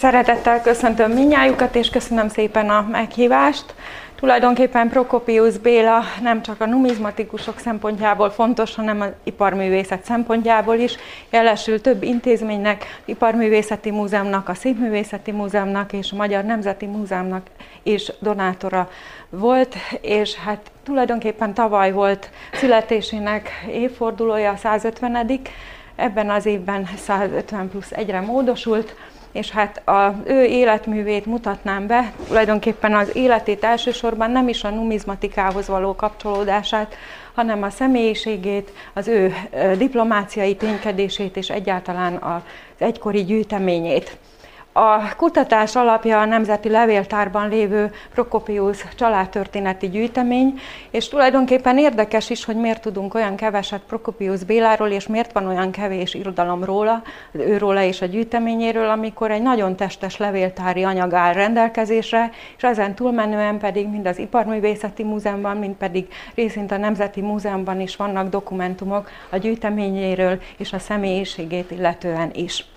Szeretettel köszöntöm minnyájukat, és köszönöm szépen a meghívást. Tulajdonképpen Prokopius Béla nem csak a numizmatikusok szempontjából fontos, hanem az iparművészet szempontjából is. Jelesül több intézménynek, Iparművészeti Múzeumnak, a Színművészeti Múzeumnak és a Magyar Nemzeti Múzeumnak is donátora volt, és hát tulajdonképpen tavaly volt születésének évfordulója, a 150 ebben az évben 150 plusz egyre módosult, és hát az ő életművét mutatnám be, tulajdonképpen az életét elsősorban nem is a numizmatikához való kapcsolódását, hanem a személyiségét, az ő diplomáciai ténykedését és egyáltalán az egykori gyűjteményét. A kutatás alapja a Nemzeti Levéltárban lévő Prokopius családtörténeti gyűjtemény, és tulajdonképpen érdekes is, hogy miért tudunk olyan keveset Prokopius Béláról, és miért van olyan kevés irodalom róla, őróla és a gyűjteményéről, amikor egy nagyon testes levéltári anyag áll rendelkezésre, és ezen túlmenően pedig mind az Iparművészeti Múzeumban, mind pedig részint a Nemzeti Múzeumban is vannak dokumentumok a gyűjteményéről és a személyiségét illetően is.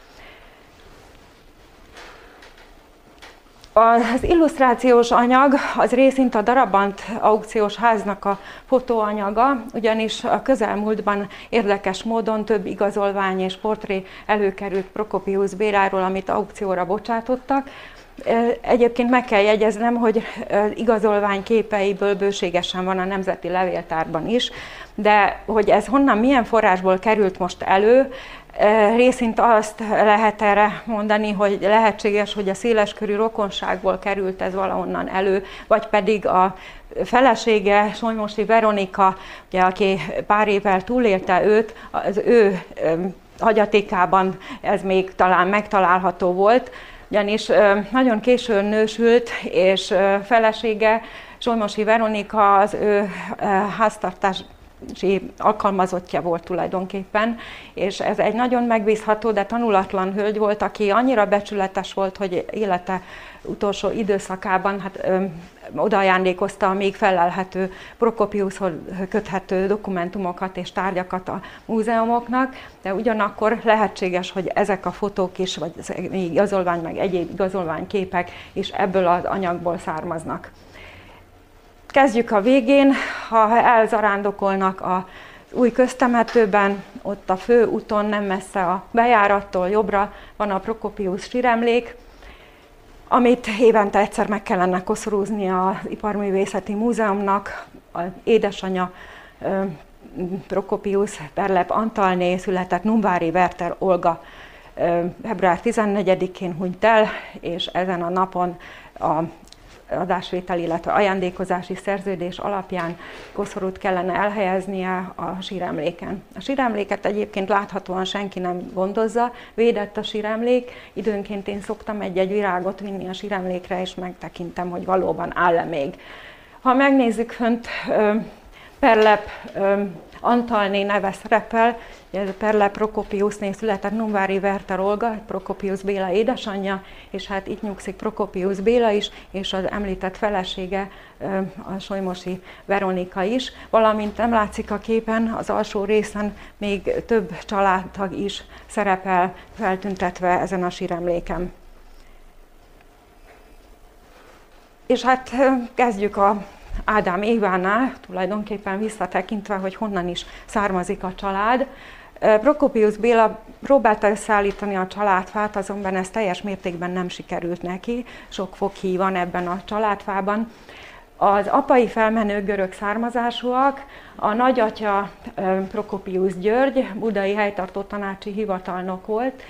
Az illusztrációs anyag az részint a Darabant aukciós háznak a fotóanyaga, ugyanis a közelmúltban érdekes módon több igazolvány és portré előkerült Prokopius Béráról, amit aukcióra bocsátottak. Egyébként meg kell jegyeznem, hogy igazolvány képeiből bőségesen van a Nemzeti Levéltárban is, de hogy ez honnan, milyen forrásból került most elő, Részint azt lehet erre mondani, hogy lehetséges, hogy a széleskörű rokonságból került ez valahonnan elő, vagy pedig a felesége, Solymosi Veronika, ugye, aki pár évvel túlélte őt, az ő hagyatékában ez még talán megtalálható volt, ugyanis nagyon későn nősült, és felesége, Solymosi Veronika az ő háztartás alkalmazottja volt tulajdonképpen, és ez egy nagyon megbízható, de tanulatlan hölgy volt, aki annyira becsületes volt, hogy élete utolsó időszakában hát, ö, odaajándékozta a még felelhető Prokopiushoz köthető dokumentumokat és tárgyakat a múzeumoknak, de ugyanakkor lehetséges, hogy ezek a fotók is, vagy igazolvány, meg egyéb igazolványképek is ebből az anyagból származnak. Kezdjük a végén, ha elzarándokolnak a új köztemetőben, ott a fő úton, nem messze a bejárattól jobbra van a Prokopius síremlék, amit évente egyszer meg kellene koszorúzni az Iparművészeti Múzeumnak. Az édesanyja Prokopius Perlep Antalné született Numvári Werter Olga február 14-én hunyt el, és ezen a napon a adásvétel, illetve ajándékozási szerződés alapján koszorút kellene elhelyeznie a síremléken. A síremléket egyébként láthatóan senki nem gondozza, védett a síremlék, időnként én szoktam egy-egy virágot vinni a síremlékre, és megtekintem, hogy valóban áll-e még. Ha megnézzük fönt, Perlep Antalné neve szerepel, Perle Prokopiusné született Numvári Werter Olga, Prokopius Béla édesanyja, és hát itt nyugszik Prokopius Béla is, és az említett felesége, a Solymosi Veronika is, valamint nem látszik a képen, az alsó részen még több családtag is szerepel feltüntetve ezen a síremléken. És hát kezdjük a Ádám Évánál, tulajdonképpen visszatekintve, hogy honnan is származik a család. Prokopius Béla próbálta összeállítani a családfát, azonban ez teljes mértékben nem sikerült neki, sok fokhíj van ebben a családfában. Az apai felmenő görög származásúak, a nagyatya Prokopius György, budai helytartó tanácsi hivatalnok volt,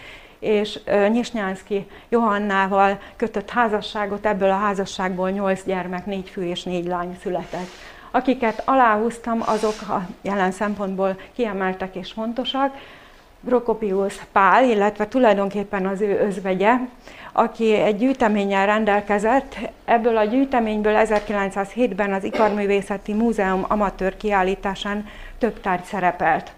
és Nyisnyánszki Johannával kötött házasságot, ebből a házasságból nyolc gyermek, négy fő és négy lány született. Akiket aláhúztam, azok a jelen szempontból kiemeltek és fontosak. Prokopius Pál, illetve tulajdonképpen az ő özvegye, aki egy gyűjteménnyel rendelkezett. Ebből a gyűjteményből 1907-ben az Ikarművészeti Múzeum amatőr kiállításán több tárgy szerepelt.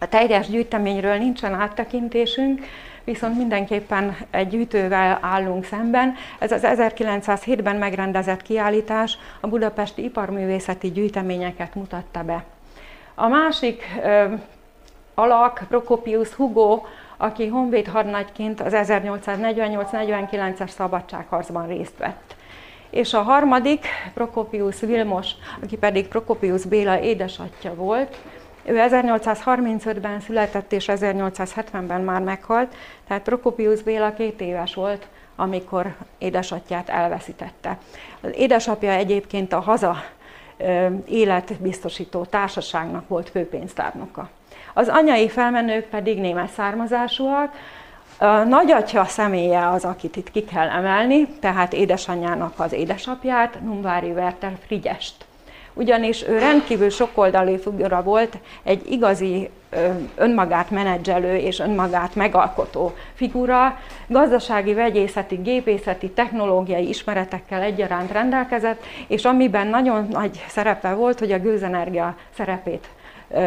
A teljes gyűjteményről nincsen áttekintésünk, viszont mindenképpen egy gyűjtővel állunk szemben. Ez az 1907-ben megrendezett kiállítás a budapesti iparművészeti gyűjteményeket mutatta be. A másik ö, alak, Prokopius Hugo, aki honvéd hadnagyként az 1848-49-es szabadságharcban részt vett. És a harmadik, Prokopius Vilmos, aki pedig Prokopius Béla édesatja volt, ő 1835-ben született, és 1870-ben már meghalt, tehát Prokopius Béla két éves volt, amikor édesatját elveszítette. Az édesapja egyébként a haza életbiztosító társaságnak volt főpénztárnoka. Az anyai felmenők pedig német származásúak, a nagyatya személye az, akit itt ki kell emelni, tehát édesanyjának az édesapját, Numvári Werter Frigyest. Ugyanis ő rendkívül sokoldalú figura volt, egy igazi önmagát menedzselő és önmagát megalkotó figura, gazdasági, vegyészeti, gépészeti, technológiai ismeretekkel egyaránt rendelkezett, és amiben nagyon nagy szerepe volt, hogy a gőzenergia szerepét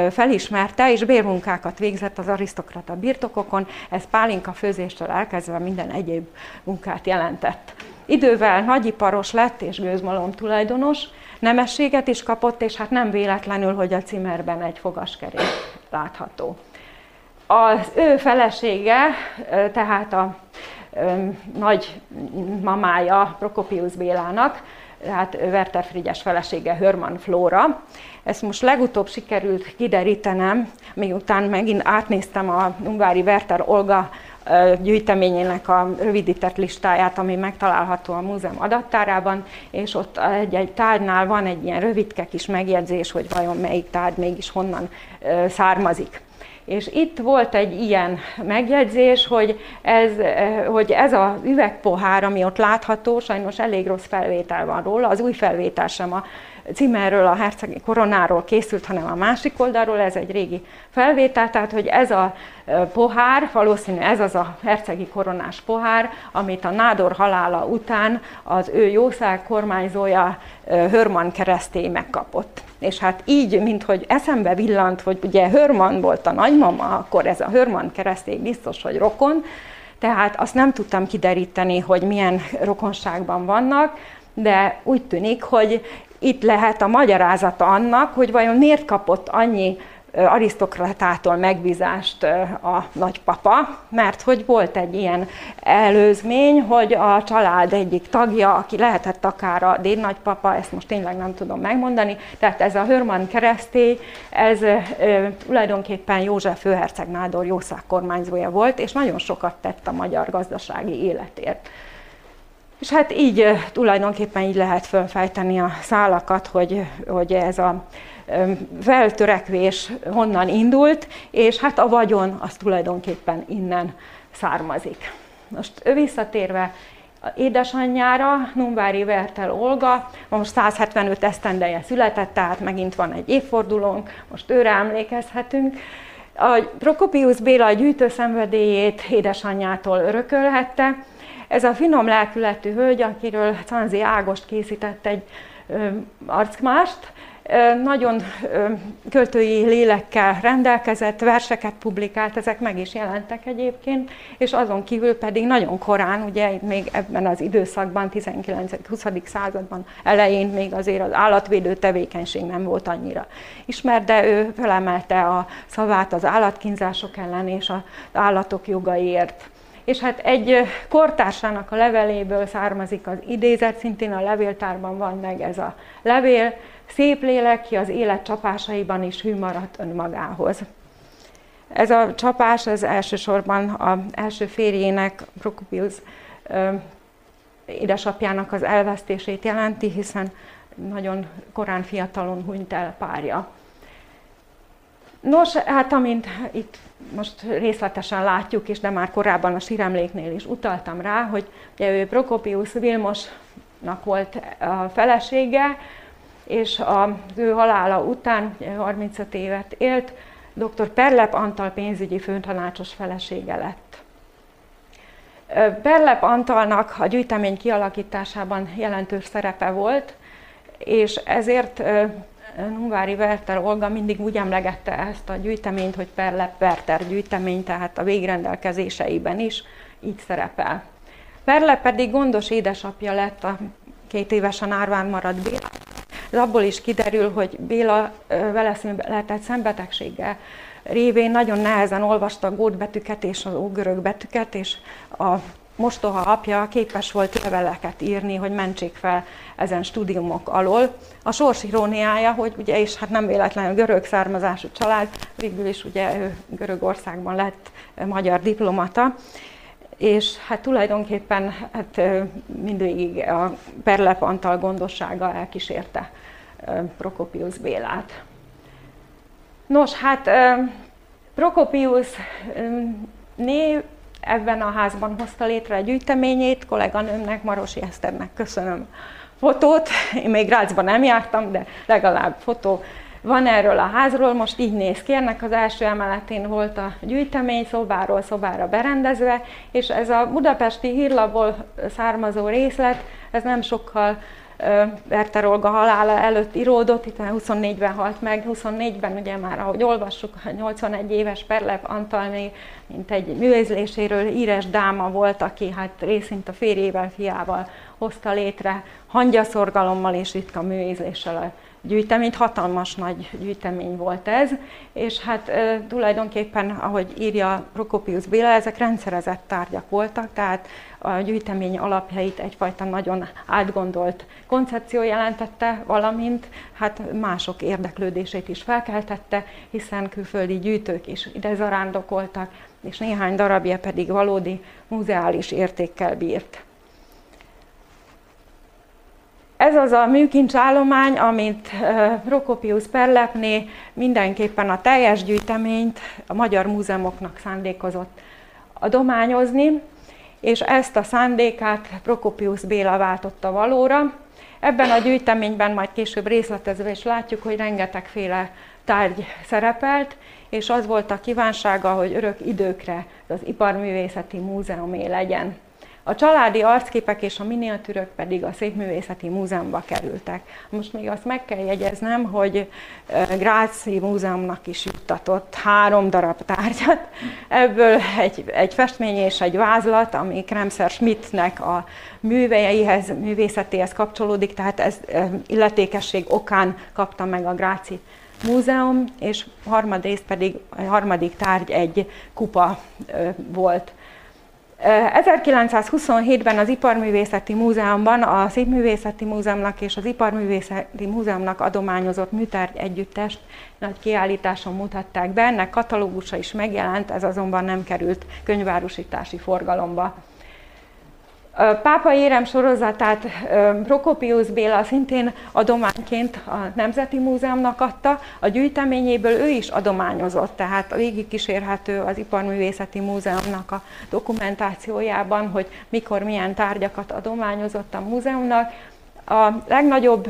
felismerte, és bérmunkákat végzett az arisztokrata birtokokon, ez pálinka főzéstől elkezdve minden egyéb munkát jelentett. Idővel nagyiparos lett és gőzmalom tulajdonos, nemességet is kapott, és hát nem véletlenül, hogy a cimerben egy fogaskerék látható. Az ő felesége, tehát a nagy mamája Prokopius Bélának, tehát Werther Frigyes felesége Hörman Flóra. Ezt most legutóbb sikerült kiderítenem, miután megint átnéztem a Ungvári Werther Olga gyűjteményének a rövidített listáját, ami megtalálható a múzeum adattárában, és ott egy-egy tárgynál van egy ilyen rövidke kis megjegyzés, hogy vajon melyik tárgy mégis honnan származik. És itt volt egy ilyen megjegyzés, hogy ez, hogy ez az üvegpohár, ami ott látható, sajnos elég rossz felvétel van róla, az új felvétel sem a címerről, a hercegi koronáról készült, hanem a másik oldalról, ez egy régi felvétel, tehát hogy ez a pohár, valószínű ez az a hercegi koronás pohár, amit a nádor halála után az ő jószág kormányzója Hörman keresztély megkapott. És hát így, mint hogy eszembe villant, hogy ugye Hörman volt a nagymama, akkor ez a Hörman keresztély biztos, hogy rokon, tehát azt nem tudtam kideríteni, hogy milyen rokonságban vannak, de úgy tűnik, hogy itt lehet a magyarázata annak, hogy vajon miért kapott annyi arisztokratától megbízást a nagypapa, mert hogy volt egy ilyen előzmény, hogy a család egyik tagja, aki lehetett akár a dédnagypapa, ezt most tényleg nem tudom megmondani, tehát ez a Hörman keresztély, ez tulajdonképpen József főherceg nádor jószág kormányzója volt, és nagyon sokat tett a magyar gazdasági életért. És hát így tulajdonképpen így lehet fölfejteni a szálakat, hogy, hogy ez a feltörekvés honnan indult, és hát a vagyon az tulajdonképpen innen származik. Most visszatérve édesanyjára, Numvári Vertel Olga, most 175 esztendeje született, tehát megint van egy évfordulónk, most őre emlékezhetünk. A Prokopius Béla gyűjtőszenvedélyét édesanyjától örökölhette, ez a finom lelkületű hölgy, akiről Canzi Ágost készített egy arckmást, nagyon költői lélekkel rendelkezett, verseket publikált, ezek meg is jelentek egyébként, és azon kívül pedig nagyon korán, ugye még ebben az időszakban, 19-20. században elején még azért az állatvédő tevékenység nem volt annyira ismert, de ő felemelte a szavát az állatkínzások ellen és az állatok jogaiért és hát egy kortársának a leveléből származik az idézet, szintén a levéltárban van meg ez a levél, szép lélek, ki az élet csapásaiban is hű maradt önmagához. Ez a csapás az elsősorban az első férjének, Prokopius édesapjának az elvesztését jelenti, hiszen nagyon korán fiatalon hunyt el párja. Nos, hát amint itt most részletesen látjuk is, de már korábban a síremléknél is utaltam rá, hogy ugye ő Prokopius Vilmosnak volt a felesége, és az ő halála után, 35 évet élt, dr. Perlep Antal pénzügyi főtanácsos felesége lett. Perlep Antalnak a gyűjtemény kialakításában jelentős szerepe volt, és ezért Ungvári Werter Olga mindig úgy emlegette ezt a gyűjteményt, hogy Perlep Werter gyűjtemény, tehát a végrendelkezéseiben is így szerepel. Perle pedig gondos édesapja lett a két évesen árván maradt Béla. Ez abból is kiderül, hogy Béla vele lehetett szembetegséggel révén nagyon nehezen olvasta a gótbetűket és az ógörög betűket, és a mostoha apja képes volt leveleket írni, hogy mentsék fel ezen studiumok alól. A sors iróniája, hogy ugye, és hát nem véletlenül görög származású család, végül is ugye ő Görögországban lett magyar diplomata, és hát tulajdonképpen hát mindvégig a Perlep Antal gondossága elkísérte Prokopius Bélát. Nos, hát Prokopius név ebben a házban hozta létre a gyűjteményét, kolléganőmnek, Marosi Eszternek köszönöm fotót. Én még Grácsban nem jártam, de legalább fotó van erről a házról, most így néz ki, ennek az első emeletén volt a gyűjtemény, szobáról szobára berendezve, és ez a budapesti hírlapból származó részlet, ez nem sokkal Werther Olga halála előtt íródott, itt 24-ben halt meg, 24-ben ugye már, ahogy olvassuk, 81 éves Perlep Antalné, mint egy művészléséről íres dáma volt, aki hát részint a férjével, fiával hozta létre hangyaszorgalommal és ritka művészléssel a gyűjtemény, hatalmas nagy gyűjtemény volt ez, és hát e, tulajdonképpen, ahogy írja Prokopius Béla, ezek rendszerezett tárgyak voltak, tehát a gyűjtemény alapjait egyfajta nagyon átgondolt koncepció jelentette, valamint hát mások érdeklődését is felkeltette, hiszen külföldi gyűjtők is ide zarándokoltak, és néhány darabja pedig valódi muzeális értékkel bírt. Ez az a műkincsállomány, amit Prokopius Perlepné mindenképpen a teljes gyűjteményt a magyar múzeumoknak szándékozott adományozni, és ezt a szándékát Prokopius Béla váltotta valóra. Ebben a gyűjteményben majd később részletezve is látjuk, hogy rengetegféle tárgy szerepelt, és az volt a kívánsága, hogy örök időkre az Iparművészeti Múzeumé legyen. A családi arcképek és a miniatűrök pedig a Szépművészeti Múzeumba kerültek. Most még azt meg kell jegyeznem, hogy Gráci Múzeumnak is juttatott három darab tárgyat. Ebből egy, egy festmény és egy vázlat, ami Kremser Schmidtnek a műveihez, művészetéhez kapcsolódik, tehát ez illetékesség okán kapta meg a Gráci Múzeum, és harmadrészt pedig a harmadik tárgy egy kupa volt. 1927-ben az Iparművészeti Múzeumban a Szépművészeti Múzeumnak és az Iparművészeti Múzeumnak adományozott műtárgy együttest nagy kiállításon mutatták be, ennek katalógusa is megjelent, ez azonban nem került könyvárusítási forgalomba. Pápa érem sorozatát Prokopius Béla szintén adományként a Nemzeti Múzeumnak adta, a gyűjteményéből ő is adományozott, tehát végig kísérhető az Iparművészeti Múzeumnak a dokumentációjában, hogy mikor milyen tárgyakat adományozott a múzeumnak. A legnagyobb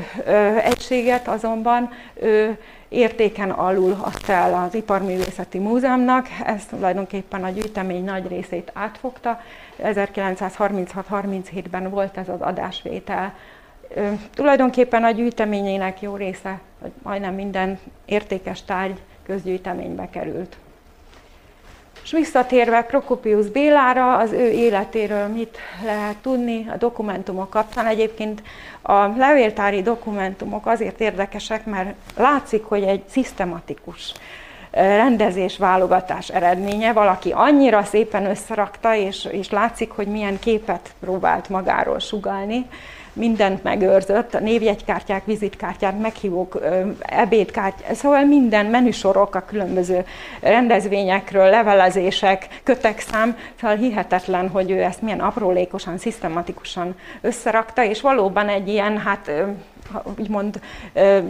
egységet azonban ő értéken alul adta el az Iparművészeti Múzeumnak, ez tulajdonképpen a gyűjtemény nagy részét átfogta. 1936-37-ben volt ez az adásvétel. Ö, tulajdonképpen a gyűjteményének jó része, majdnem minden értékes tárgy közgyűjteménybe került. És visszatérve Prokopius Bélára, az ő életéről mit lehet tudni a dokumentumok kapcsán. Egyébként a levéltári dokumentumok azért érdekesek, mert látszik, hogy egy szisztematikus rendezés, válogatás eredménye. Valaki annyira szépen összerakta, és, és látszik, hogy milyen képet próbált magáról sugalni, mindent megőrzött, a névjegykártyák, vizitkártyák, meghívók, ebédkártyák, szóval minden menüsorok a különböző rendezvényekről, levelezések, kötekszám, szóval hihetetlen, hogy ő ezt milyen aprólékosan, szisztematikusan összerakta, és valóban egy ilyen, hát úgymond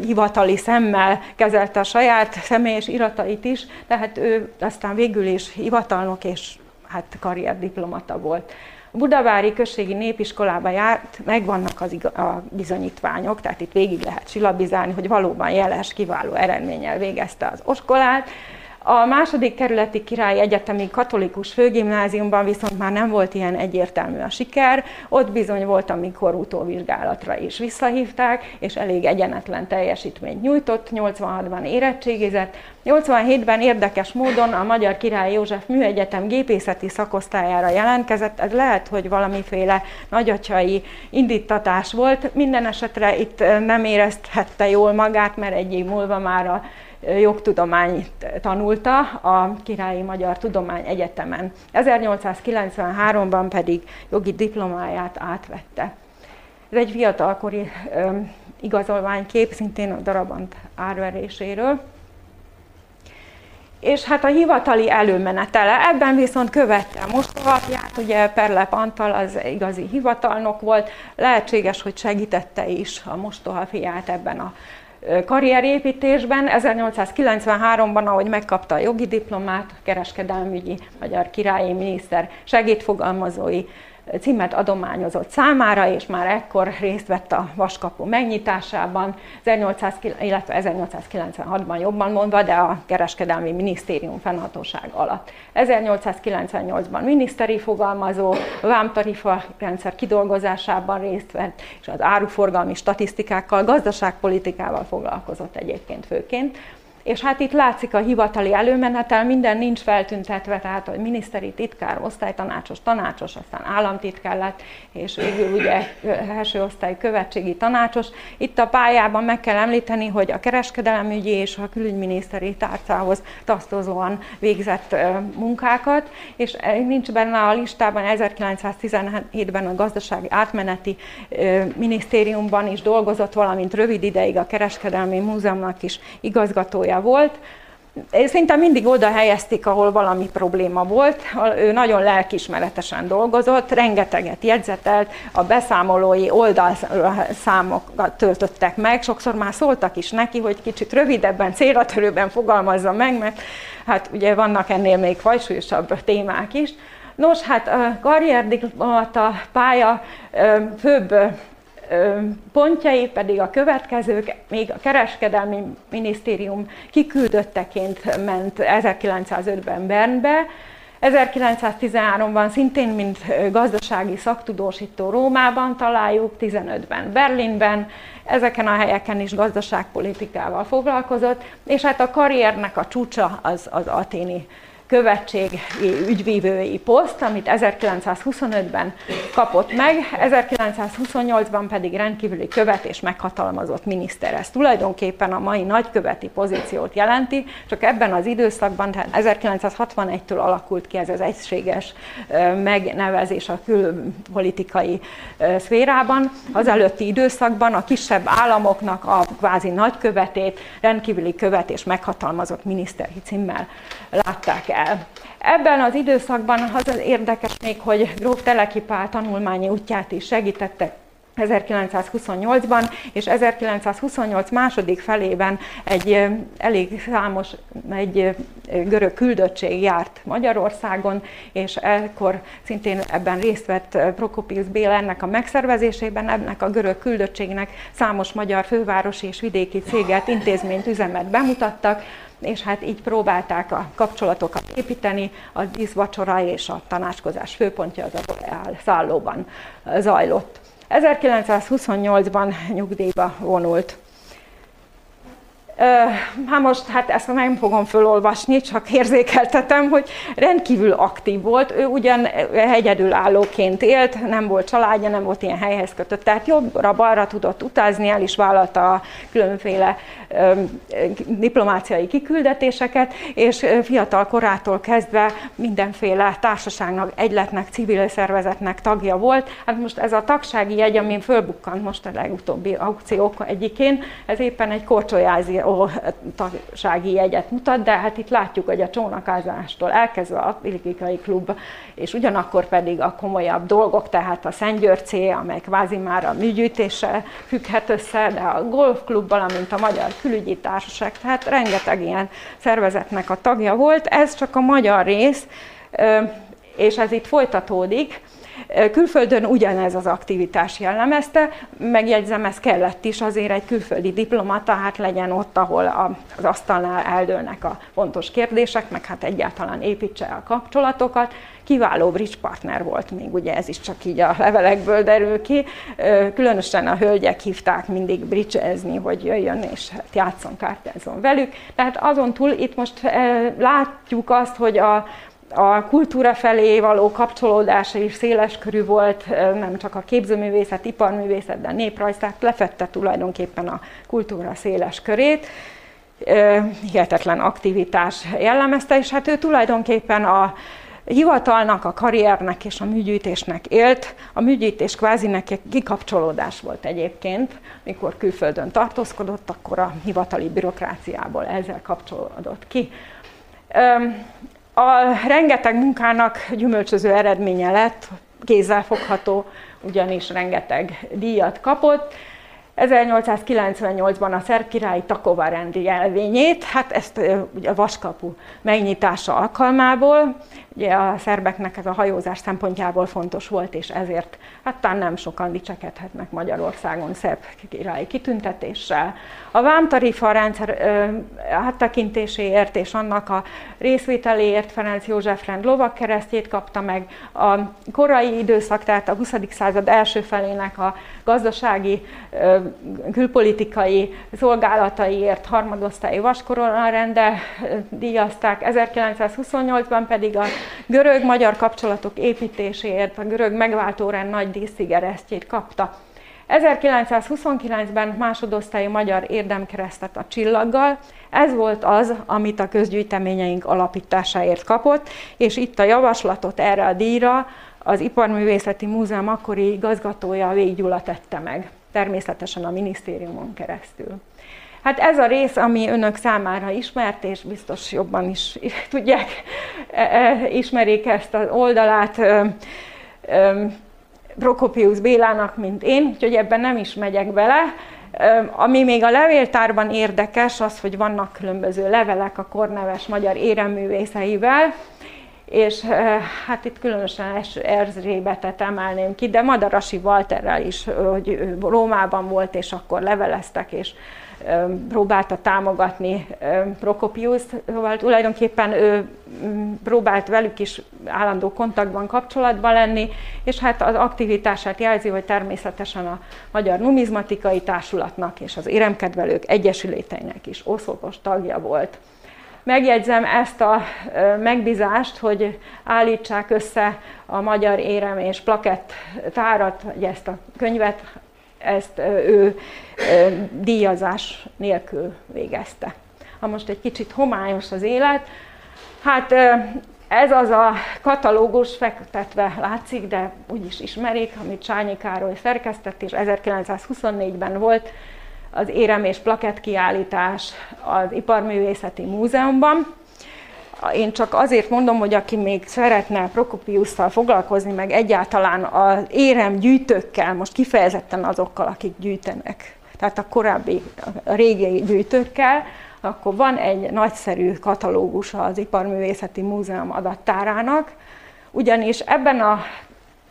hivatali szemmel kezelte a saját személyes iratait is, tehát ő aztán végül is hivatalnok és hát karrierdiplomata volt. Budavári Községi Népiskolába járt, megvannak az a bizonyítványok, tehát itt végig lehet silabizálni, hogy valóban jeles, kiváló eredménnyel végezte az oskolát, a második kerületi királyi egyetemi katolikus főgimnáziumban viszont már nem volt ilyen egyértelmű a siker, ott bizony volt, amikor utóvizsgálatra is visszahívták, és elég egyenetlen teljesítményt nyújtott, 86-ban érettségizett, 87-ben érdekes módon a Magyar Király József Műegyetem gépészeti szakosztályára jelentkezett, ez lehet, hogy valamiféle nagyacsai indítatás volt, minden esetre itt nem érezhette jól magát, mert egy év múlva már a jogtudományt tanulta a Királyi Magyar Tudomány Egyetemen. 1893-ban pedig jogi diplomáját átvette. Ez egy fiatalkori igazolványkép, szintén a darabant árveréséről. És hát a hivatali előmenetele, ebben viszont követte a mostohapját, ugye Perlep Antal az igazi hivatalnok volt, lehetséges, hogy segítette is a mostoha fiát ebben a karrierépítésben. 1893-ban, ahogy megkapta a jogi diplomát, kereskedelmügyi magyar királyi miniszter segédfogalmazói címet adományozott számára, és már ekkor részt vett a vaskapu megnyitásában, 1800, illetve 1896-ban jobban mondva, de a kereskedelmi minisztérium fennhatóság alatt. 1898-ban miniszteri fogalmazó, vámtarifa rendszer kidolgozásában részt vett, és az áruforgalmi statisztikákkal, gazdaságpolitikával foglalkozott egyébként főként és hát itt látszik a hivatali előmenetel, minden nincs feltüntetve, tehát a miniszteri titkár, osztálytanácsos, tanácsos, aztán államtitkár lett, és végül ugye első osztály követségi tanácsos. Itt a pályában meg kell említeni, hogy a kereskedelemügyi és a külügyminiszteri tárcához tartozóan végzett munkákat, és nincs benne a listában 1917-ben a gazdasági átmeneti minisztériumban is dolgozott, valamint rövid ideig a kereskedelmi múzeumnak is igazgatója volt, szinte mindig oda helyezték, ahol valami probléma volt. Ő nagyon lelkismeretesen dolgozott, rengeteget jegyzetelt, a beszámolói oldalszámokat töltöttek meg, sokszor már szóltak is neki, hogy kicsit rövidebben, célratörőben fogalmazza meg, mert hát ugye vannak ennél még fajsúlyosabb témák is. Nos, hát a karrierdiplomata pálya főbb pontjai pedig a következők, még a kereskedelmi minisztérium kiküldötteként ment 1905-ben Bernbe, 1913-ban szintén, mint gazdasági szaktudósító Rómában találjuk, 15-ben Berlinben, ezeken a helyeken is gazdaságpolitikával foglalkozott, és hát a karriernek a csúcsa az, az aténi követségi ügyvívői poszt, amit 1925-ben kapott meg, 1928-ban pedig rendkívüli követ és meghatalmazott miniszter. Ez tulajdonképpen a mai nagyköveti pozíciót jelenti, csak ebben az időszakban, tehát 1961-től alakult ki ez az egységes megnevezés a külpolitikai szférában. Az előtti időszakban a kisebb államoknak a kvázi nagykövetét rendkívüli követ és meghatalmazott miniszteri címmel látták el. Ebben az időszakban az, az érdekes még, hogy Gróf Teleki Pál tanulmányi útját is segítette 1928-ban, és 1928 második felében egy elég számos, egy görög küldöttség járt Magyarországon, és ekkor szintén ebben részt vett Prokopius Béla ennek a megszervezésében, ennek a görög küldöttségnek számos magyar fővárosi és vidéki céget, intézményt, üzemet bemutattak, és hát így próbálták a kapcsolatokat építeni, a díszvacsora és a tanácskozás főpontja az a szállóban zajlott. 1928-ban nyugdíjba vonult. Hát most hát ezt nem fogom fölolvasni, csak érzékeltetem, hogy rendkívül aktív volt. Ő ugyan hegyedülállóként élt, nem volt családja, nem volt ilyen helyhez kötött, tehát jobbra-balra tudott utazni, el is vállalta a különféle diplomáciai kiküldetéseket, és fiatal korától kezdve mindenféle társaságnak, egyletnek, civil szervezetnek tagja volt. Hát most ez a tagsági jegy, amin fölbukkant most a legutóbbi aukciók egyikén, ez éppen egy korcsolyázi tagsági jegyet mutat, de hát itt látjuk, hogy a csónakázástól elkezdve a politikai klub, és ugyanakkor pedig a komolyabb dolgok, tehát a Szentgyörcé, amely kvázi már a műgyűjtéssel függhet össze, de a golfklub, valamint a Magyar Külügyi Társaság, tehát rengeteg ilyen szervezetnek a tagja volt. Ez csak a magyar rész, és ez itt folytatódik. Külföldön ugyanez az aktivitás jellemezte, megjegyzem, ez kellett is azért egy külföldi diplomata, hát legyen ott, ahol az asztalnál eldőlnek a fontos kérdések, meg hát egyáltalán építse a kapcsolatokat. Kiváló bridge partner volt még, ugye ez is csak így a levelekből derül ki. Különösen a hölgyek hívták mindig bridgeezni, hogy jöjjön és hát játszon, kártyázon velük. Tehát azon túl itt most látjuk azt, hogy a, a kultúra felé való kapcsolódása is széles körű volt, nem csak a képzőművészet, iparművészet, de a néprajz, tehát lefette tulajdonképpen a kultúra széles körét. hihetetlen aktivitás jellemezte, és hát ő tulajdonképpen a hivatalnak, a karriernek és a műgyűjtésnek élt. A műgyűjtés kvázi neki kikapcsolódás volt egyébként, mikor külföldön tartózkodott, akkor a hivatali bürokráciából ezzel kapcsolódott ki. A rengeteg munkának gyümölcsöző eredménye lett, kézzelfogható, ugyanis rengeteg díjat kapott, 1898-ban a szerb királyi Takova rendi jelvényét, hát ezt ugye a vaskapu megnyitása alkalmából, ugye a szerbeknek ez a hajózás szempontjából fontos volt, és ezért hát talán nem sokan dicsekedhetnek Magyarországon szerb királyi kitüntetéssel. A vámtarifa rendszer áttekintéséért és annak a részvételéért Ferenc József rend lovakkeresztjét kapta meg. A korai időszak, tehát a 20. század első felének a gazdasági, külpolitikai szolgálataiért harmadosztályi vaskorona rendel díjazták, 1928-ban pedig a görög-magyar kapcsolatok építéséért a görög megváltórend nagy díszigeresztjét kapta. 1929-ben másodosztályú magyar érdemkeresztet a csillaggal. Ez volt az, amit a közgyűjteményeink alapításáért kapott, és itt a javaslatot erre a díjra az Iparművészeti Múzeum akkori igazgatója Vég Gyula tette meg, természetesen a minisztériumon keresztül. Hát ez a rész, ami önök számára ismert, és biztos jobban is tudják, e, e, ismerik ezt az oldalát Prokopius Bélának, mint én, úgyhogy ebben nem is megyek bele. Ami még a levéltárban érdekes, az, hogy vannak különböző levelek a korneves magyar éremművészeivel, és hát itt különösen Erzsébetet emelném ki, de Madarasi Walterrel is, hogy Rómában volt, és akkor leveleztek, és próbálta támogatni Prokopius, szóval tulajdonképpen ő próbált velük is állandó kontaktban, kapcsolatban lenni, és hát az aktivitását jelzi, hogy természetesen a Magyar Numizmatikai Társulatnak és az éremkedvelők egyesületeinek is oszlopos tagja volt. Megjegyzem ezt a megbízást, hogy állítsák össze a magyar érem és plakett tárat, vagy ezt a könyvet, ezt ő díjazás nélkül végezte. Ha most egy kicsit homályos az élet, hát ez az a katalógus fektetve látszik, de úgyis ismerik, amit Csányi Károly szerkesztett, és 1924-ben volt az érem és plakett kiállítás az Iparművészeti Múzeumban. Én csak azért mondom, hogy aki még szeretne Prokopiusszal foglalkozni, meg egyáltalán az érem gyűjtőkkel, most kifejezetten azokkal, akik gyűjtenek, tehát a korábbi, a régi gyűjtőkkel, akkor van egy nagyszerű katalógus az Iparművészeti Múzeum adattárának, ugyanis ebben a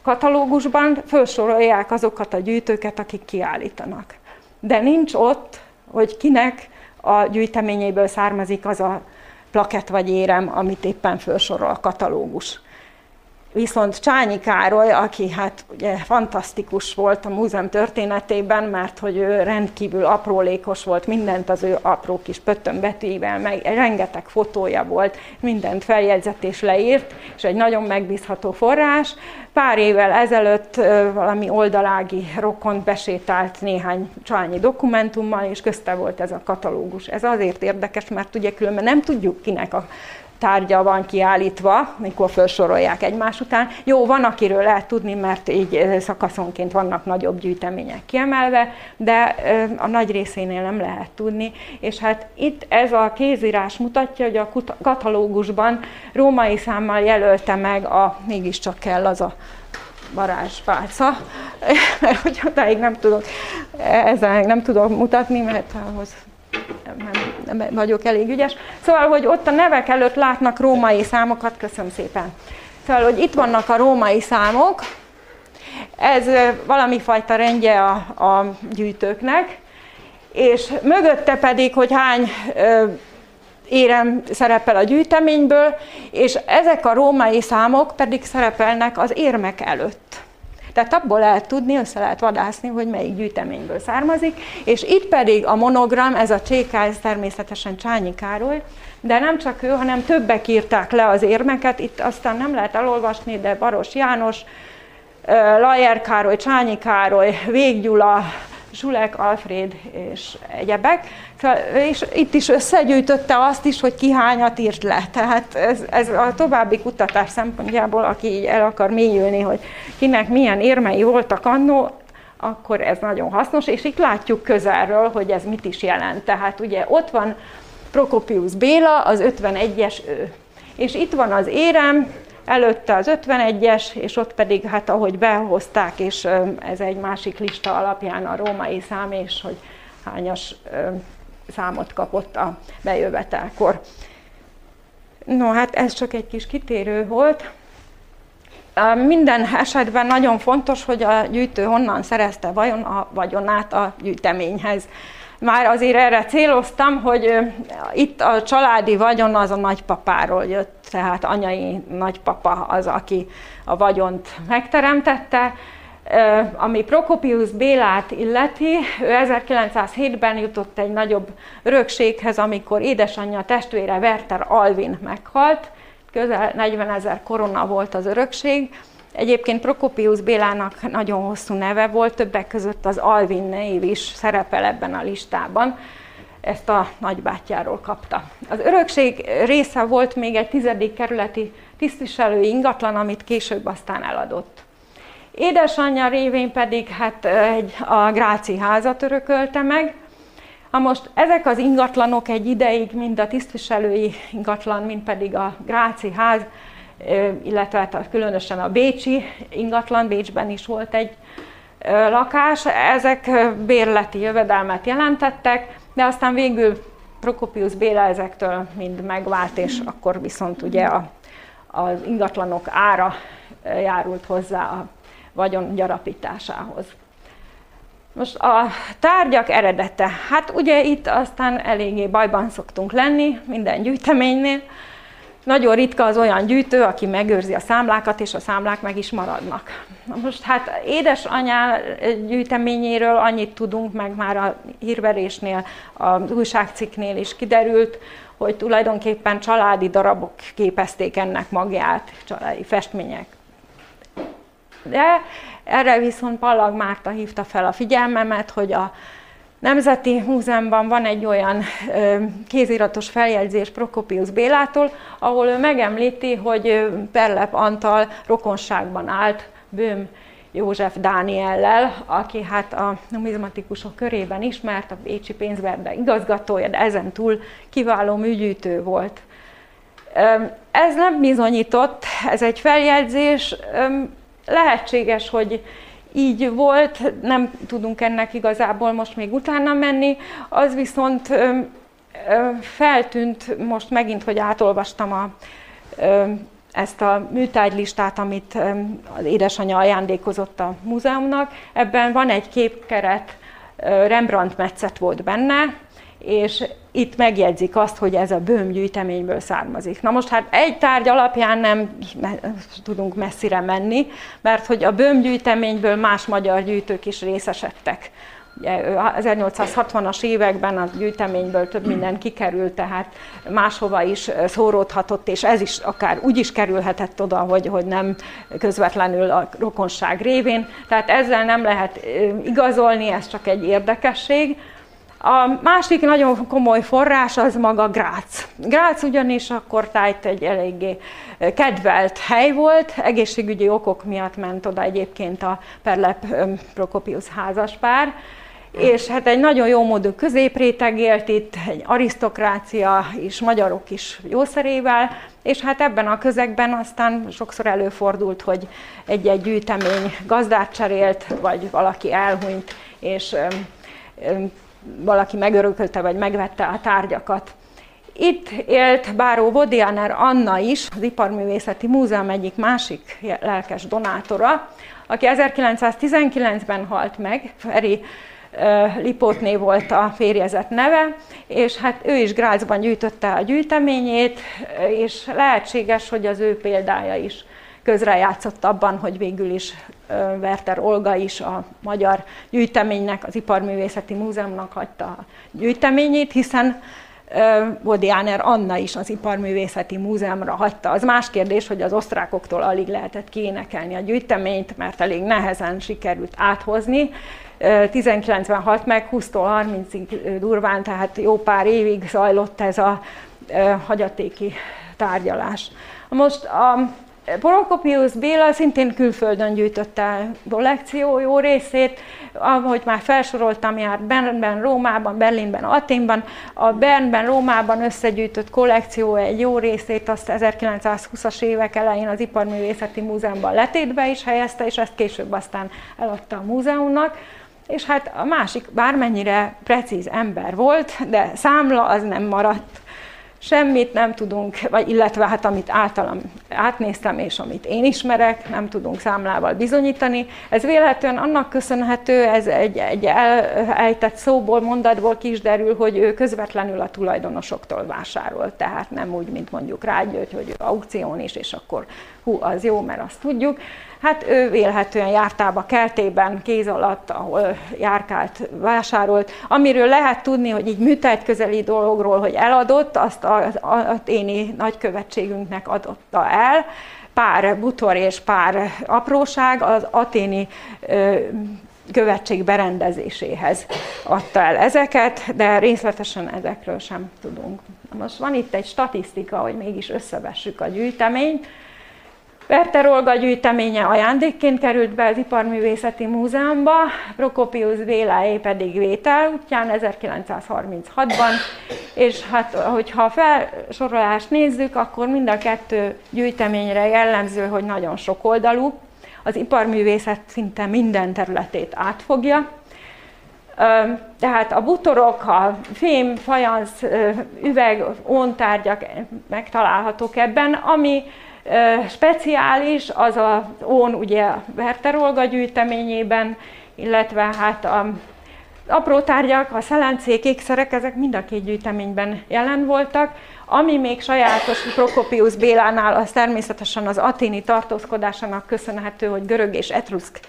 katalógusban felsorolják azokat a gyűjtőket, akik kiállítanak. De nincs ott, hogy kinek a gyűjteményéből származik az a plakett vagy érem, amit éppen felsorol a katalógus. Viszont Csányi Károly, aki hát ugye fantasztikus volt a múzeum történetében, mert hogy ő rendkívül aprólékos volt, mindent az ő apró kis pöttömbetűivel, meg rengeteg fotója volt, mindent feljegyzett és leírt, és egy nagyon megbízható forrás. Pár évvel ezelőtt valami oldalági rokont besétált néhány Csányi dokumentummal, és közte volt ez a katalógus. Ez azért érdekes, mert ugye különben nem tudjuk kinek a tárgya van kiállítva, mikor felsorolják egymás után. Jó, van, akiről lehet tudni, mert így szakaszonként vannak nagyobb gyűjtemények kiemelve, de a nagy részénél nem lehet tudni. És hát itt ez a kézírás mutatja, hogy a katalógusban római számmal jelölte meg a, mégiscsak kell az a varázspálca, mert hogy odáig nem tudok, ezzel nem tudok mutatni, mert ahhoz nem, vagyok elég ügyes. Szóval, hogy ott a nevek előtt látnak római számokat, köszönöm szépen. Szóval, hogy itt vannak a római számok, ez valami fajta rendje a, a gyűjtőknek, és mögötte pedig, hogy hány érem szerepel a gyűjteményből, és ezek a római számok pedig szerepelnek az érmek előtt. Tehát abból lehet tudni, össze lehet vadászni, hogy melyik gyűjteményből származik, és itt pedig a monogram, ez a cséká, ez természetesen Csányi Károly, de nem csak ő, hanem többek írták le az érmeket, itt aztán nem lehet elolvasni, de Baros János, Lajer Károly, Csányi Károly, Véggyula, Zsulek, Alfred és egyebek. És itt is összegyűjtötte azt is, hogy ki hányat írt le. Tehát ez, ez a további kutatás szempontjából, aki így el akar mélyülni, hogy kinek milyen érmei voltak annó, akkor ez nagyon hasznos, és itt látjuk közelről, hogy ez mit is jelent. Tehát ugye ott van Prokopius Béla, az 51-es ő. És itt van az érem, előtte az 51-es, és ott pedig, hát ahogy behozták, és ez egy másik lista alapján a római szám, és hogy hányas számot kapott a bejövetelkor. No, hát ez csak egy kis kitérő volt. Minden esetben nagyon fontos, hogy a gyűjtő honnan szerezte vajon a vagyonát a gyűjteményhez. Már azért erre céloztam, hogy itt a családi vagyon az a nagypapáról jött, tehát anyai nagypapa az, aki a vagyont megteremtette. Ami Prokopius Bélát illeti, ő 1907-ben jutott egy nagyobb örökséghez, amikor édesanyja testvére Werther Alvin meghalt, közel 40 ezer korona volt az örökség. Egyébként Prokopius Bélának nagyon hosszú neve volt, többek között az Alvin név is szerepel ebben a listában. Ezt a nagybátyjáról kapta. Az örökség része volt még egy tizedik kerületi tisztviselő ingatlan, amit később aztán eladott. Édesanyja révén pedig hát egy, a Gráci házat örökölte meg, Ha most ezek az ingatlanok egy ideig, mind a tisztviselői ingatlan, mind pedig a Gráci ház, illetve hát különösen a Bécsi ingatlan, Bécsben is volt egy lakás, ezek bérleti jövedelmet jelentettek, de aztán végül Prokopius Béla ezektől mind megvált, és akkor viszont ugye a, az ingatlanok ára járult hozzá a vagyon gyarapításához. Most a tárgyak eredete. Hát ugye itt aztán eléggé bajban szoktunk lenni minden gyűjteménynél. Nagyon ritka az olyan gyűjtő, aki megőrzi a számlákat, és a számlák meg is maradnak. Na most hát édesanyá gyűjteményéről annyit tudunk, meg már a hírverésnél, az újságcikknél is kiderült, hogy tulajdonképpen családi darabok képezték ennek magját, családi festmények. De erre viszont Pallag Márta hívta fel a figyelmemet, hogy a Nemzeti Múzeumban van egy olyan kéziratos feljegyzés Prokopius Bélától, ahol ő megemlíti, hogy Perlep Antal rokonságban állt Böhm József Dániellel, aki hát a numizmatikusok körében ismert, a Bécsi pénzverde igazgatója, de ezen túl kiváló műgyűjtő volt. Ez nem bizonyított, ez egy feljegyzés, lehetséges, hogy így volt, nem tudunk ennek igazából most még utána menni, az viszont feltűnt most megint, hogy átolvastam a, ezt a műtárgylistát, amit az édesanyja ajándékozott a múzeumnak. Ebben van egy képkeret, Rembrandt metszet volt benne, és itt megjegyzik azt, hogy ez a bőm gyűjteményből származik. Na most hát egy tárgy alapján nem tudunk messzire menni, mert hogy a bőm gyűjteményből más magyar gyűjtők is részesedtek. Ugye 1860-as években a gyűjteményből több minden kikerült, tehát máshova is szóródhatott, és ez is akár úgy is kerülhetett oda, hogy, hogy nem közvetlenül a rokonság révén. Tehát ezzel nem lehet igazolni, ez csak egy érdekesség. A másik nagyon komoly forrás az maga Grác. Grác ugyanis akkor tájt egy eléggé kedvelt hely volt, egészségügyi okok miatt ment oda egyébként a Perlep Prokopius házaspár, és hát egy nagyon jó módú középréteg élt itt, egy arisztokrácia és magyarok is jószerével, és hát ebben a közegben aztán sokszor előfordult, hogy egy-egy gyűjtemény gazdát cserélt, vagy valaki elhunyt, és valaki megörökölte vagy megvette a tárgyakat. Itt élt Báró Vodianer Anna is, az Iparművészeti Múzeum egyik másik lelkes donátora, aki 1919-ben halt meg, Feri Lipótné volt a férjezet neve, és hát ő is Grácsban gyűjtötte a gyűjteményét, és lehetséges, hogy az ő példája is közrejátszott abban, hogy végül is Werter Olga is a magyar gyűjteménynek, az Iparművészeti Múzeumnak hagyta a gyűjteményét, hiszen Bodiáner Anna is az Iparművészeti Múzeumra hagyta. Az más kérdés, hogy az osztrákoktól alig lehetett kiénekelni a gyűjteményt, mert elég nehezen sikerült áthozni. 1996 meg 20-tól 30-ig durván, tehát jó pár évig zajlott ez a hagyatéki tárgyalás. Most a Prokopius Béla szintén külföldön gyűjtötte el kollekció jó részét, ahogy már felsoroltam, járt Bernben, Rómában, Berlinben, Aténban. A Bernben, Rómában összegyűjtött kollekció egy jó részét azt 1920-as évek elején az Iparművészeti Múzeumban letétbe is helyezte, és ezt később aztán eladta a múzeumnak. És hát a másik bármennyire precíz ember volt, de számla az nem maradt semmit nem tudunk, vagy illetve hát amit általam átnéztem, és amit én ismerek, nem tudunk számlával bizonyítani. Ez véletlenül annak köszönhető, ez egy, egy elejtett szóból, mondatból kisderül, hogy ő közvetlenül a tulajdonosoktól vásárolt, tehát nem úgy, mint mondjuk Rágygyörgy, hogy aukción is, és akkor hú, az jó, mert azt tudjuk, Hát ő vélhetően jártába kertében, kéz alatt, ahol járkált, vásárolt. Amiről lehet tudni, hogy így műtelt közeli dologról, hogy eladott, azt az aténi nagykövetségünknek adotta el. Pár butor és pár apróság az aténi követség berendezéséhez adta el ezeket, de részletesen ezekről sem tudunk. Most van itt egy statisztika, hogy mégis összevessük a gyűjteményt. Werther Olga gyűjteménye ajándékként került be az Iparművészeti Múzeumba, Prokopius Béláé pedig vétel útján 1936-ban, és hát, hogyha a felsorolást nézzük, akkor mind a kettő gyűjteményre jellemző, hogy nagyon sokoldalú, az iparművészet szinte minden területét átfogja, tehát a butorok, a fém, fajansz, üveg, óntárgyak megtalálhatók ebben, ami speciális, az az ón ugye Werther Olga gyűjteményében, illetve hát a apró tárgyak, a szelencék, ékszerek, ezek mind a két gyűjteményben jelen voltak. Ami még sajátos Prokopius Bélánál, az természetesen az aténi tartózkodásának köszönhető, hogy görög és etruszk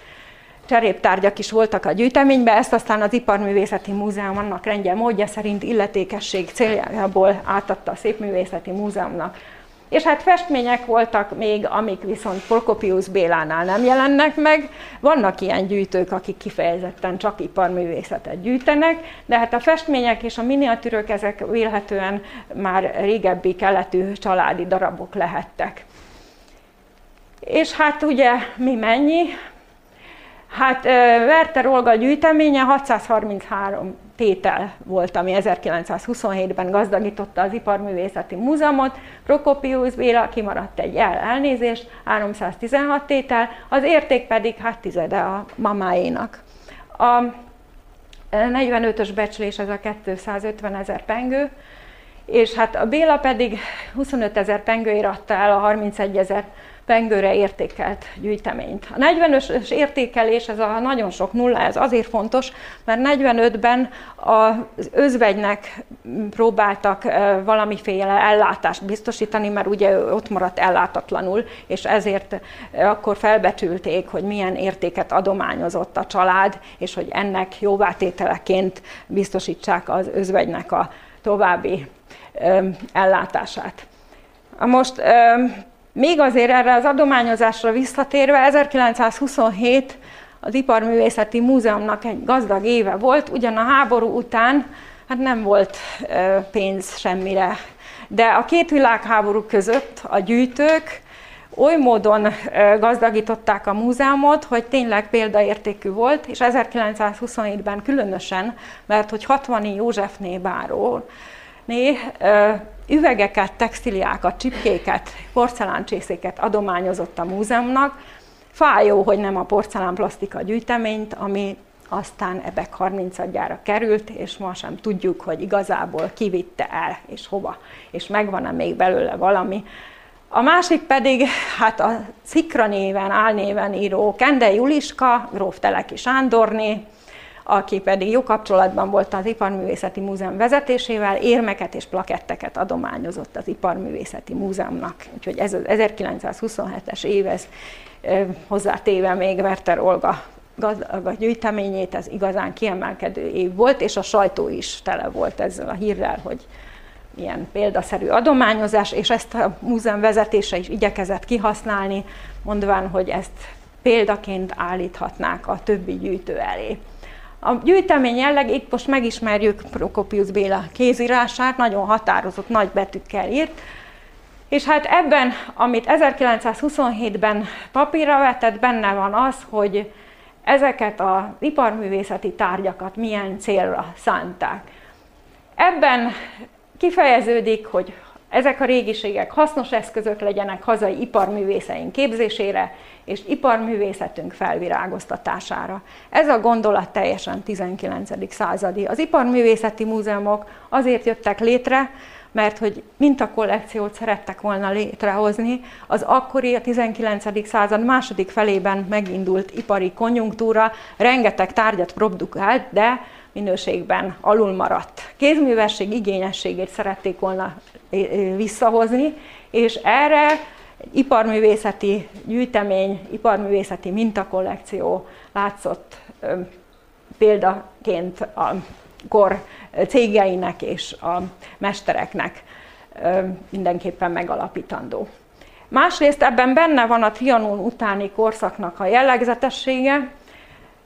cseréptárgyak is voltak a gyűjteményben, ezt aztán az Iparművészeti Múzeum annak rendje módja szerint illetékesség céljából átadta a Szépművészeti Múzeumnak. És hát festmények voltak még, amik viszont Prokopius Bélánál nem jelennek meg. Vannak ilyen gyűjtők, akik kifejezetten csak iparművészetet gyűjtenek, de hát a festmények és a miniatűrök ezek vélhetően már régebbi keletű családi darabok lehettek. És hát ugye mi mennyi? Hát Werther Olga gyűjteménye 633 tétel volt, ami 1927-ben gazdagította az Iparművészeti Múzeumot. Prokopius Béla kimaradt egy el elnézést, 316 tétel, az érték pedig hát tizede a mamáénak. A 45-ös becslés ez a 250 ezer pengő, és hát a Béla pedig 25 ezer pengőért adta el a 31 ezer pengőre értékelt gyűjteményt. A 45-ös értékelés, ez a nagyon sok nulla, ez azért fontos, mert 45-ben az özvegynek próbáltak valamiféle ellátást biztosítani, mert ugye ott maradt ellátatlanul, és ezért akkor felbecsülték, hogy milyen értéket adományozott a család, és hogy ennek jóvátételeként biztosítsák az özvegynek a további ellátását. Most még azért erre az adományozásra visszatérve, 1927 az Iparművészeti Múzeumnak egy gazdag éve volt, ugyan a háború után hát nem volt pénz semmire. De a két világháború között a gyűjtők oly módon gazdagították a múzeumot, hogy tényleg példaértékű volt, és 1927-ben különösen, mert hogy 60 Józsefné báró né, üvegeket, textiliákat, csipkéket, porceláncsészéket adományozott a múzeumnak. Fájó, hogy nem a porcelánplasztika gyűjteményt, ami aztán ebek 30 adjára került, és ma sem tudjuk, hogy igazából kivitte el, és hova, és megvan-e még belőle valami. A másik pedig, hát a Szikra néven, álnéven író Kende Juliska, gróf Teleki Sándorné, aki pedig jó kapcsolatban volt az Iparművészeti Múzeum vezetésével, érmeket és plaketteket adományozott az Iparművészeti Múzeumnak. Úgyhogy ez az 1927-es év, ez hozzátéve még Werther Olga a gyűjteményét, ez igazán kiemelkedő év volt, és a sajtó is tele volt ezzel a hírrel, hogy ilyen példaszerű adományozás, és ezt a múzeum vezetése is igyekezett kihasználni, mondván, hogy ezt példaként állíthatnák a többi gyűjtő elé. A gyűjtemény jelleg, itt most megismerjük Prokopius Béla kézírását, nagyon határozott nagy betűkkel írt, és hát ebben, amit 1927-ben papírra vetett, benne van az, hogy ezeket az iparművészeti tárgyakat milyen célra szánták. Ebben kifejeződik, hogy ezek a régiségek hasznos eszközök legyenek hazai iparművészeink képzésére és iparművészetünk felvirágoztatására. Ez a gondolat teljesen 19. századi. Az iparművészeti múzeumok azért jöttek létre, mert hogy mintakollekciót szerettek volna létrehozni, az akkori, a 19. század második felében megindult ipari konjunktúra rengeteg tárgyat produkált, de minőségben alul maradt. Kézművesség igényességét szerették volna visszahozni, és erre iparművészeti gyűjtemény, iparművészeti mintakollekció látszott példaként a kor cégeinek és a mestereknek mindenképpen megalapítandó. Másrészt ebben benne van a Trianon utáni korszaknak a jellegzetessége.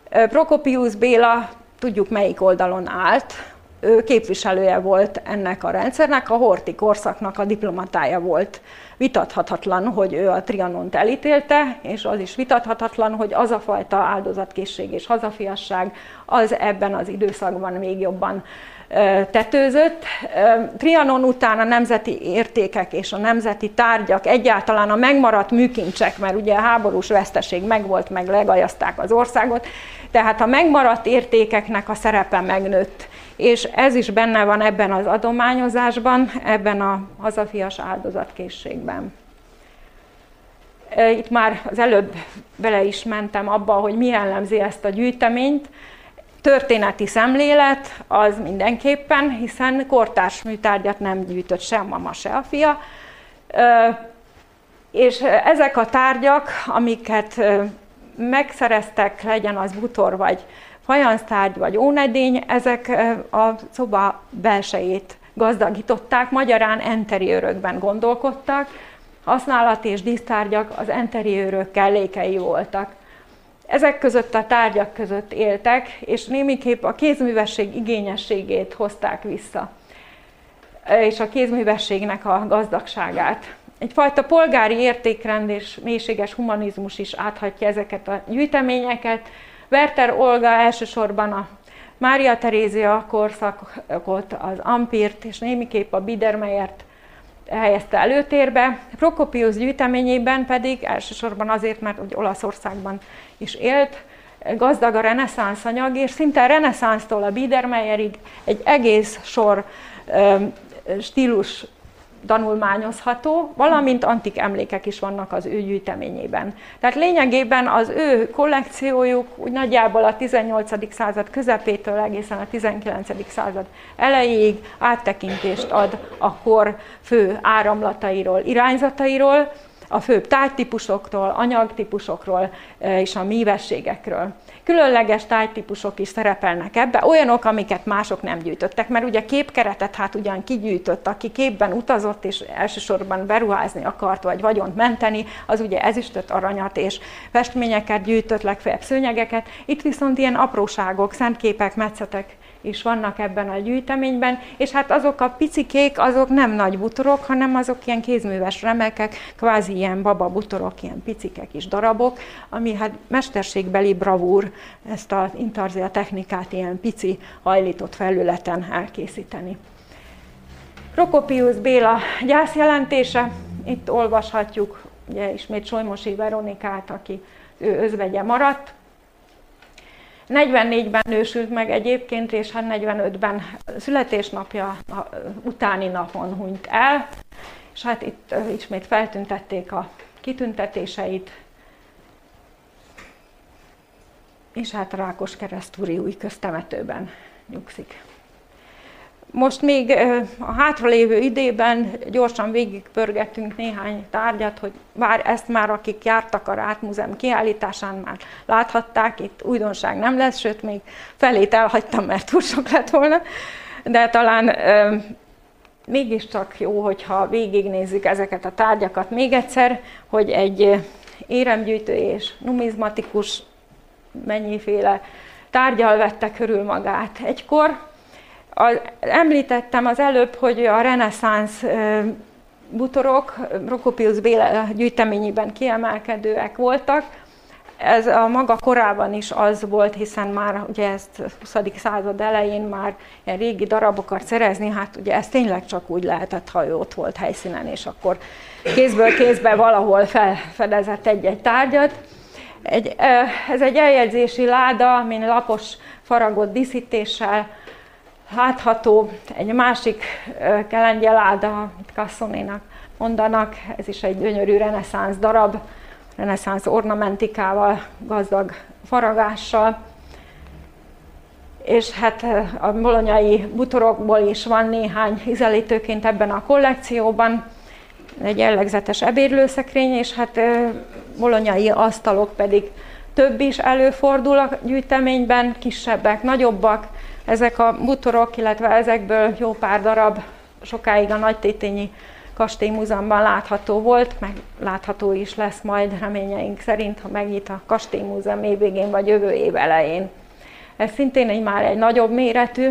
Prokopius Béla, tudjuk melyik oldalon állt, ő képviselője volt ennek a rendszernek, a horti korszaknak a diplomatája volt. Vitathatatlan, hogy ő a Trianont elítélte, és az is vitathatatlan, hogy az a fajta áldozatkészség és hazafiasság az ebben az időszakban még jobban tetőzött. Trianon után a nemzeti értékek és a nemzeti tárgyak, egyáltalán a megmaradt műkincsek, mert ugye a háborús veszteség megvolt, meg legajazták az országot, tehát a megmaradt értékeknek a szerepe megnőtt. És ez is benne van ebben az adományozásban, ebben a hazafias áldozatkészségben. Itt már az előbb bele is mentem abba, hogy mi jellemzi ezt a gyűjteményt történeti szemlélet az mindenképpen, hiszen kortárs műtárgyat nem gyűjtött sem mama, se a fia. És ezek a tárgyak, amiket megszereztek, legyen az butor vagy fajansztárgy vagy ónedény, ezek a szoba belsejét gazdagították, magyarán enteriőrökben gondolkodtak, használati és dísztárgyak az enteriőrök kellékei voltak. Ezek között a tárgyak között éltek, és némiképp a kézművesség igényességét hozták vissza, és a kézművességnek a gazdagságát. Egyfajta polgári értékrend és mélységes humanizmus is áthatja ezeket a gyűjteményeket. Werther Olga elsősorban a Mária Terézia korszakot, az Ampirt és némiképp a Biedermeiert helyezte előtérbe. Prokopius gyűjteményében pedig elsősorban azért, mert hogy Olaszországban is élt, gazdag a reneszánsz anyag, és szinte a reneszánsztól a Biedermeierig egy egész sor stílus tanulmányozható, valamint antik emlékek is vannak az ő gyűjteményében. Tehát lényegében az ő kollekciójuk úgy nagyjából a 18. század közepétől egészen a 19. század elejéig áttekintést ad a kor fő áramlatairól, irányzatairól, a főbb tárgytípusoktól, anyagtípusokról eh, és a mívességekről. Különleges tájtípusok is szerepelnek ebbe, olyanok, amiket mások nem gyűjtöttek, mert ugye képkeretet hát ugyan kigyűjtött, aki képben utazott és elsősorban beruházni akart, vagy vagyont menteni, az ugye ezüstöt, aranyat és festményeket gyűjtött, legfeljebb szőnyegeket. Itt viszont ilyen apróságok, szentképek, metszetek is vannak ebben a gyűjteményben, és hát azok a picikék, azok nem nagy butorok, hanem azok ilyen kézműves remekek, kvázi ilyen baba butorok, ilyen picike kis darabok, ami hát mesterségbeli bravúr ezt az intarzia technikát ilyen pici hajlított felületen elkészíteni. Prokopius Béla gyászjelentése, itt olvashatjuk ugye ismét Solymosi Veronikát, aki ő özvegye maradt, 44-ben nősült meg egyébként, és hát 45-ben születésnapja utáni napon hunyt el, és hát itt ismét feltüntették a kitüntetéseit, és hát Rákos keresztúri új köztemetőben nyugszik. Most még a hátralévő idében gyorsan végigpörgettünk néhány tárgyat, hogy bár ezt már akik jártak a Rát Múzeum kiállításán már láthatták, itt újdonság nem lesz, sőt még felét elhagytam, mert túl sok lett volna, de talán mégiscsak jó, hogyha végignézzük ezeket a tárgyakat még egyszer, hogy egy éremgyűjtő és numizmatikus mennyiféle tárgyal vette körül magát. Egykor az, említettem az előbb, hogy a reneszánsz butorok Rokopius Béla gyűjteményében kiemelkedőek voltak, ez a maga korában is az volt, hiszen már ugye ezt 20. század elején már ilyen régi darabokat szerezni, hát ugye ez tényleg csak úgy lehetett, ha ő ott volt helyszínen, és akkor kézből kézbe valahol felfedezett egy-egy tárgyat. Egy, ez egy eljegyzési láda, amin lapos faragott díszítéssel látható. Egy másik kelengye láda, amit Cassonénak mondanak, ez is egy gyönyörű reneszánsz darab, reneszánsz ornamentikával, gazdag faragással. És hát a bolonyai butorokból is van néhány ízelítőként ebben a kollekcióban, egy jellegzetes ebédlőszekrény, és hát bolonyai asztalok pedig több is előfordul a gyűjteményben, kisebbek, nagyobbak. Ezek a butorok, illetve ezekből jó pár darab sokáig a Nagytétényi Kastélymúzeumban látható volt, meg látható is lesz majd reményeink szerint, ha megnyit a Kastélymúzeum évvégén vagy jövő év elején. Ez szintén egy már egy nagyobb méretű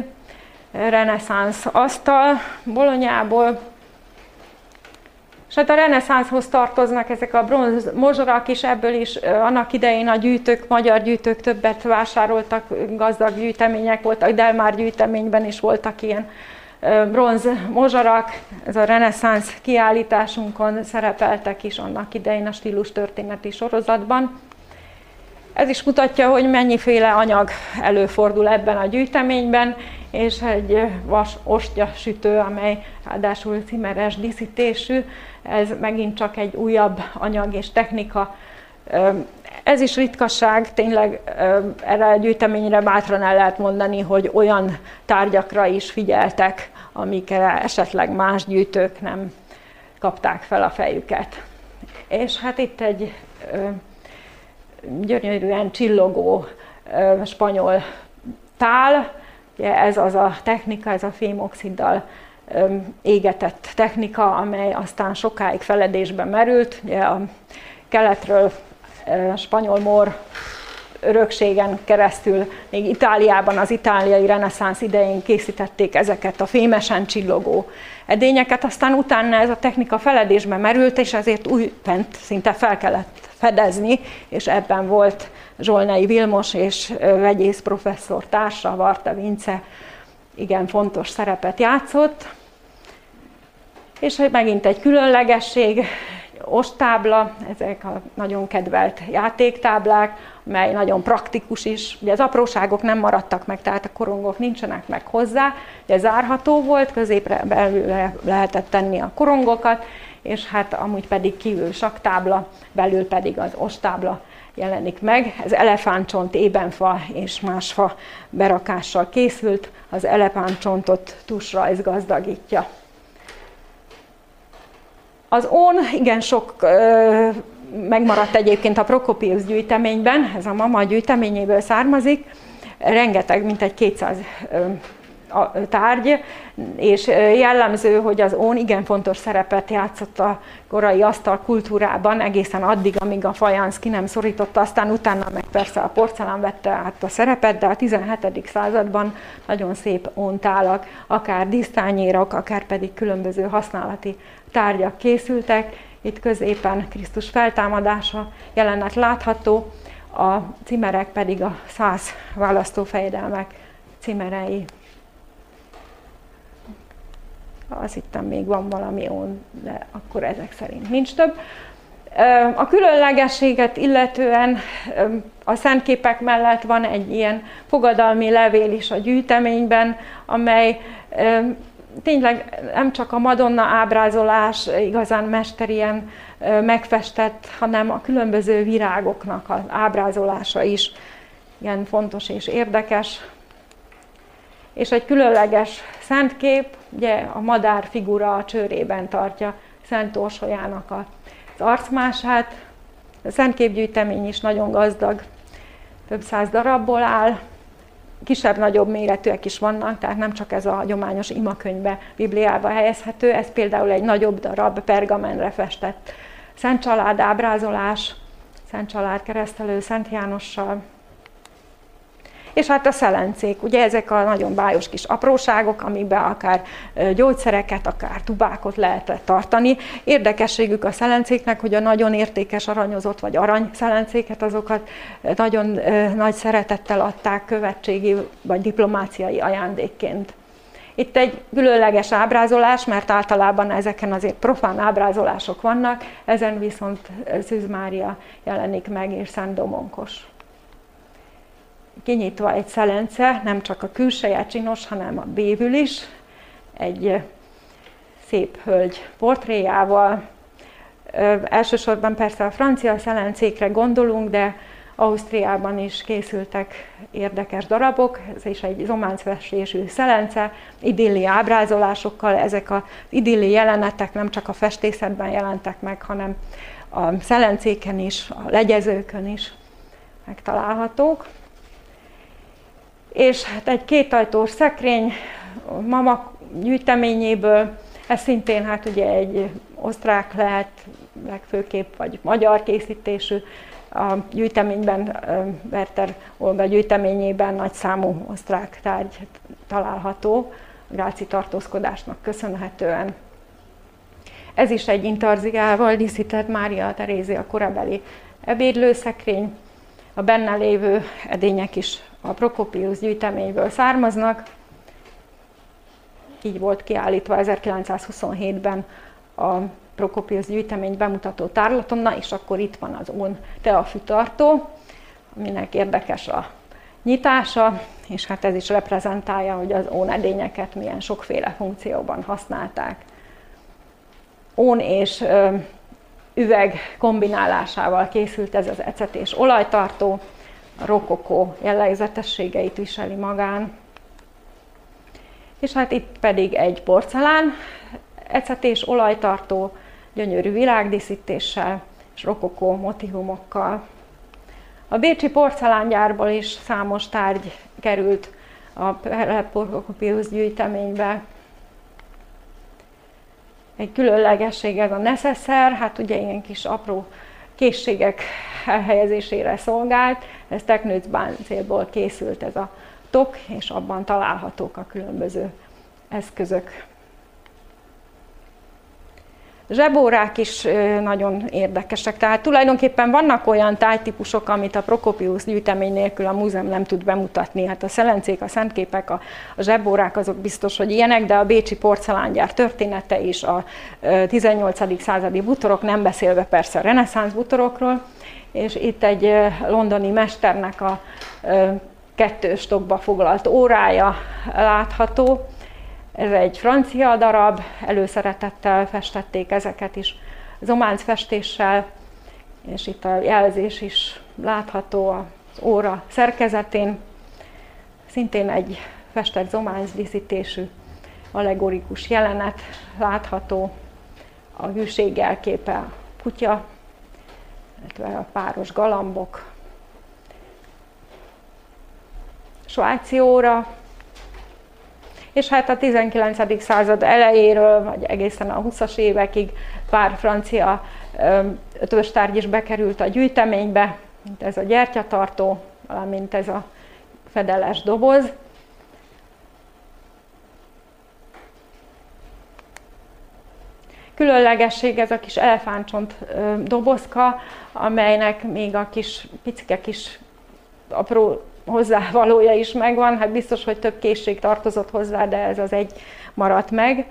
reneszánsz asztal Bolonyából, és hát a reneszánszhoz tartoznak ezek a bronz mozsorak is, ebből is annak idején a gyűjtők, magyar gyűjtők többet vásároltak, gazdag gyűjtemények voltak, de már gyűjteményben is voltak ilyen bronz mozsarak, ez a reneszánsz kiállításunkon szerepeltek is annak idején a stílus történeti sorozatban. Ez is mutatja, hogy mennyiféle anyag előfordul ebben a gyűjteményben, és egy vas ostya sütő, amely ráadásul cimeres díszítésű, ez megint csak egy újabb anyag és technika. Ez is ritkaság, tényleg erre a gyűjteményre bátran el lehet mondani, hogy olyan tárgyakra is figyeltek, amikre esetleg más gyűjtők nem kapták fel a fejüket. És hát itt egy gyönyörűen csillogó spanyol tál, ugye ez az a technika, ez a fémoxiddal égetett technika, amely aztán sokáig feledésbe merült. Ugye a keletről spanyol mor örökségen keresztül, még Itáliában az itáliai reneszánsz idején készítették ezeket a fémesen csillogó edényeket, aztán utána ez a technika feledésbe merült, és ezért újfent szinte fel kellett fedezni, és ebben volt Zsolnai Vilmos és vegyész professzor társa, Varta Vince igen fontos szerepet játszott. És hogy megint egy különlegesség, ostábla, ezek a nagyon kedvelt játéktáblák, mely nagyon praktikus is. Ugye az apróságok nem maradtak meg, tehát a korongok nincsenek meg hozzá. Ugye zárható volt, középre belül lehetett tenni a korongokat, és hát amúgy pedig kívül saktábla, belül pedig az ostábla jelenik meg. Ez elefántcsont, ébenfa és más fa berakással készült, az elefántcsontot tusrajz gazdagítja. Az ón igen sok ö, megmaradt egyébként a Prokopius gyűjteményben, ez a mama gyűjteményéből származik, rengeteg, mint egy 200 ö, a tárgy, és jellemző, hogy az ón igen fontos szerepet játszott a korai asztal kultúrában, egészen addig, amíg a fajansz ki nem szorította, aztán utána meg persze a porcelán vette át a szerepet, de a 17. században nagyon szép óntálak, akár dísztányérok, akár pedig különböző használati tárgyak készültek. Itt középen Krisztus feltámadása jelenet látható, a cimerek pedig a száz választófejedelmek cimerei. Azt hittem még van valami on, de akkor ezek szerint nincs több. A különlegességet illetően a szentképek mellett van egy ilyen fogadalmi levél is a gyűjteményben, amely tényleg nem csak a Madonna ábrázolás igazán mesterien megfestett, hanem a különböző virágoknak az ábrázolása is ilyen fontos és érdekes. És egy különleges szentkép, ugye a madár figura a csőrében tartja Szent Orsolyának az arcmását. A szentképgyűjtemény is nagyon gazdag, több száz darabból áll, kisebb-nagyobb méretűek is vannak, tehát nem csak ez a hagyományos imakönyvbe, Bibliába helyezhető, ez például egy nagyobb darab pergamenre festett. Szent Család ábrázolás, Szent Család keresztelő Szent Jánossal, és hát a szelencék, ugye ezek a nagyon bájos kis apróságok, amiben akár gyógyszereket, akár tubákot lehet tartani. Érdekességük a szelencéknek, hogy a nagyon értékes aranyozott vagy arany szelencéket, azokat nagyon nagy szeretettel adták követségi vagy diplomáciai ajándékként. Itt egy különleges ábrázolás, mert általában ezeken azért profán ábrázolások vannak, ezen viszont Szűz Mária jelenik meg, és Szent Domonkos kinyitva egy szelence, nem csak a külseje csinos, hanem a bévül is, egy szép hölgy portréjával. Elsősorban persze a francia szelencékre gondolunk, de Ausztriában is készültek érdekes darabok, ez is egy zománcfestésű szelence, idilli ábrázolásokkal, ezek az idilli jelenetek nem csak a festészetben jelentek meg, hanem a szelencéken is, a legyezőkön is megtalálhatók és hát egy kétajtós szekrény mama gyűjteményéből, ez szintén hát ugye egy osztrák lehet, legfőképp, vagy magyar készítésű, a gyűjteményben, Werter Olga gyűjteményében nagy számú osztrák tárgy található, a gráci tartózkodásnak köszönhetően. Ez is egy intarzigával díszített Mária Terézia korabeli ebédlőszekrény, a benne lévő edények is a Prokopius gyűjteményből származnak. Így volt kiállítva 1927-ben a Prokopius gyűjtemény bemutató tárlaton, na és akkor itt van az ón teafűtartó, aminek érdekes a nyitása, és hát ez is reprezentálja, hogy az ón edényeket milyen sokféle funkcióban használták. Ón és üveg kombinálásával készült ez az ecetés olajtartó, rokokó jellegzetességeit viseli magán. És hát itt pedig egy porcelán ecetés olajtartó, gyönyörű világdíszítéssel és rokokó motivumokkal. A Bécsi porcelángyárból is számos tárgy került a Prokopius gyűjteménybe. Egy különlegesség ez a necesszer, hát ugye ilyen kis apró készségek elhelyezésére szolgált. Ez Teknőcbán célból készült ez a tok, és abban találhatók a különböző eszközök. Zsebórák is nagyon érdekesek. Tehát tulajdonképpen vannak olyan tájtípusok, amit a Prokopius gyűjtemény nélkül a múzeum nem tud bemutatni. Hát a szelencék, a szentképek, a, a zsebórák azok biztos, hogy ilyenek, de a bécsi porcelángyár története is, a 18. századi butorok, nem beszélve persze a reneszánsz butorokról, és itt egy londoni mesternek a kettős tokba foglalt órája látható, ez egy francia darab, előszeretettel festették ezeket is zománc festéssel, és itt a jelzés is látható az óra szerkezetén. Szintén egy festett zománc díszítésű allegorikus jelenet látható, a hűség jelképe a kutya, illetve a páros galambok, svájci óra, és hát a 19. század elejéről, vagy egészen a 20-as évekig pár francia ötös tárgy is bekerült a gyűjteménybe, mint ez a gyertyatartó, valamint ez a fedeles doboz. Különlegesség ez a kis elefántcsont dobozka, amelynek még a kis picike kis apró hozzávalója is megvan, hát biztos, hogy több készség tartozott hozzá, de ez az egy maradt meg.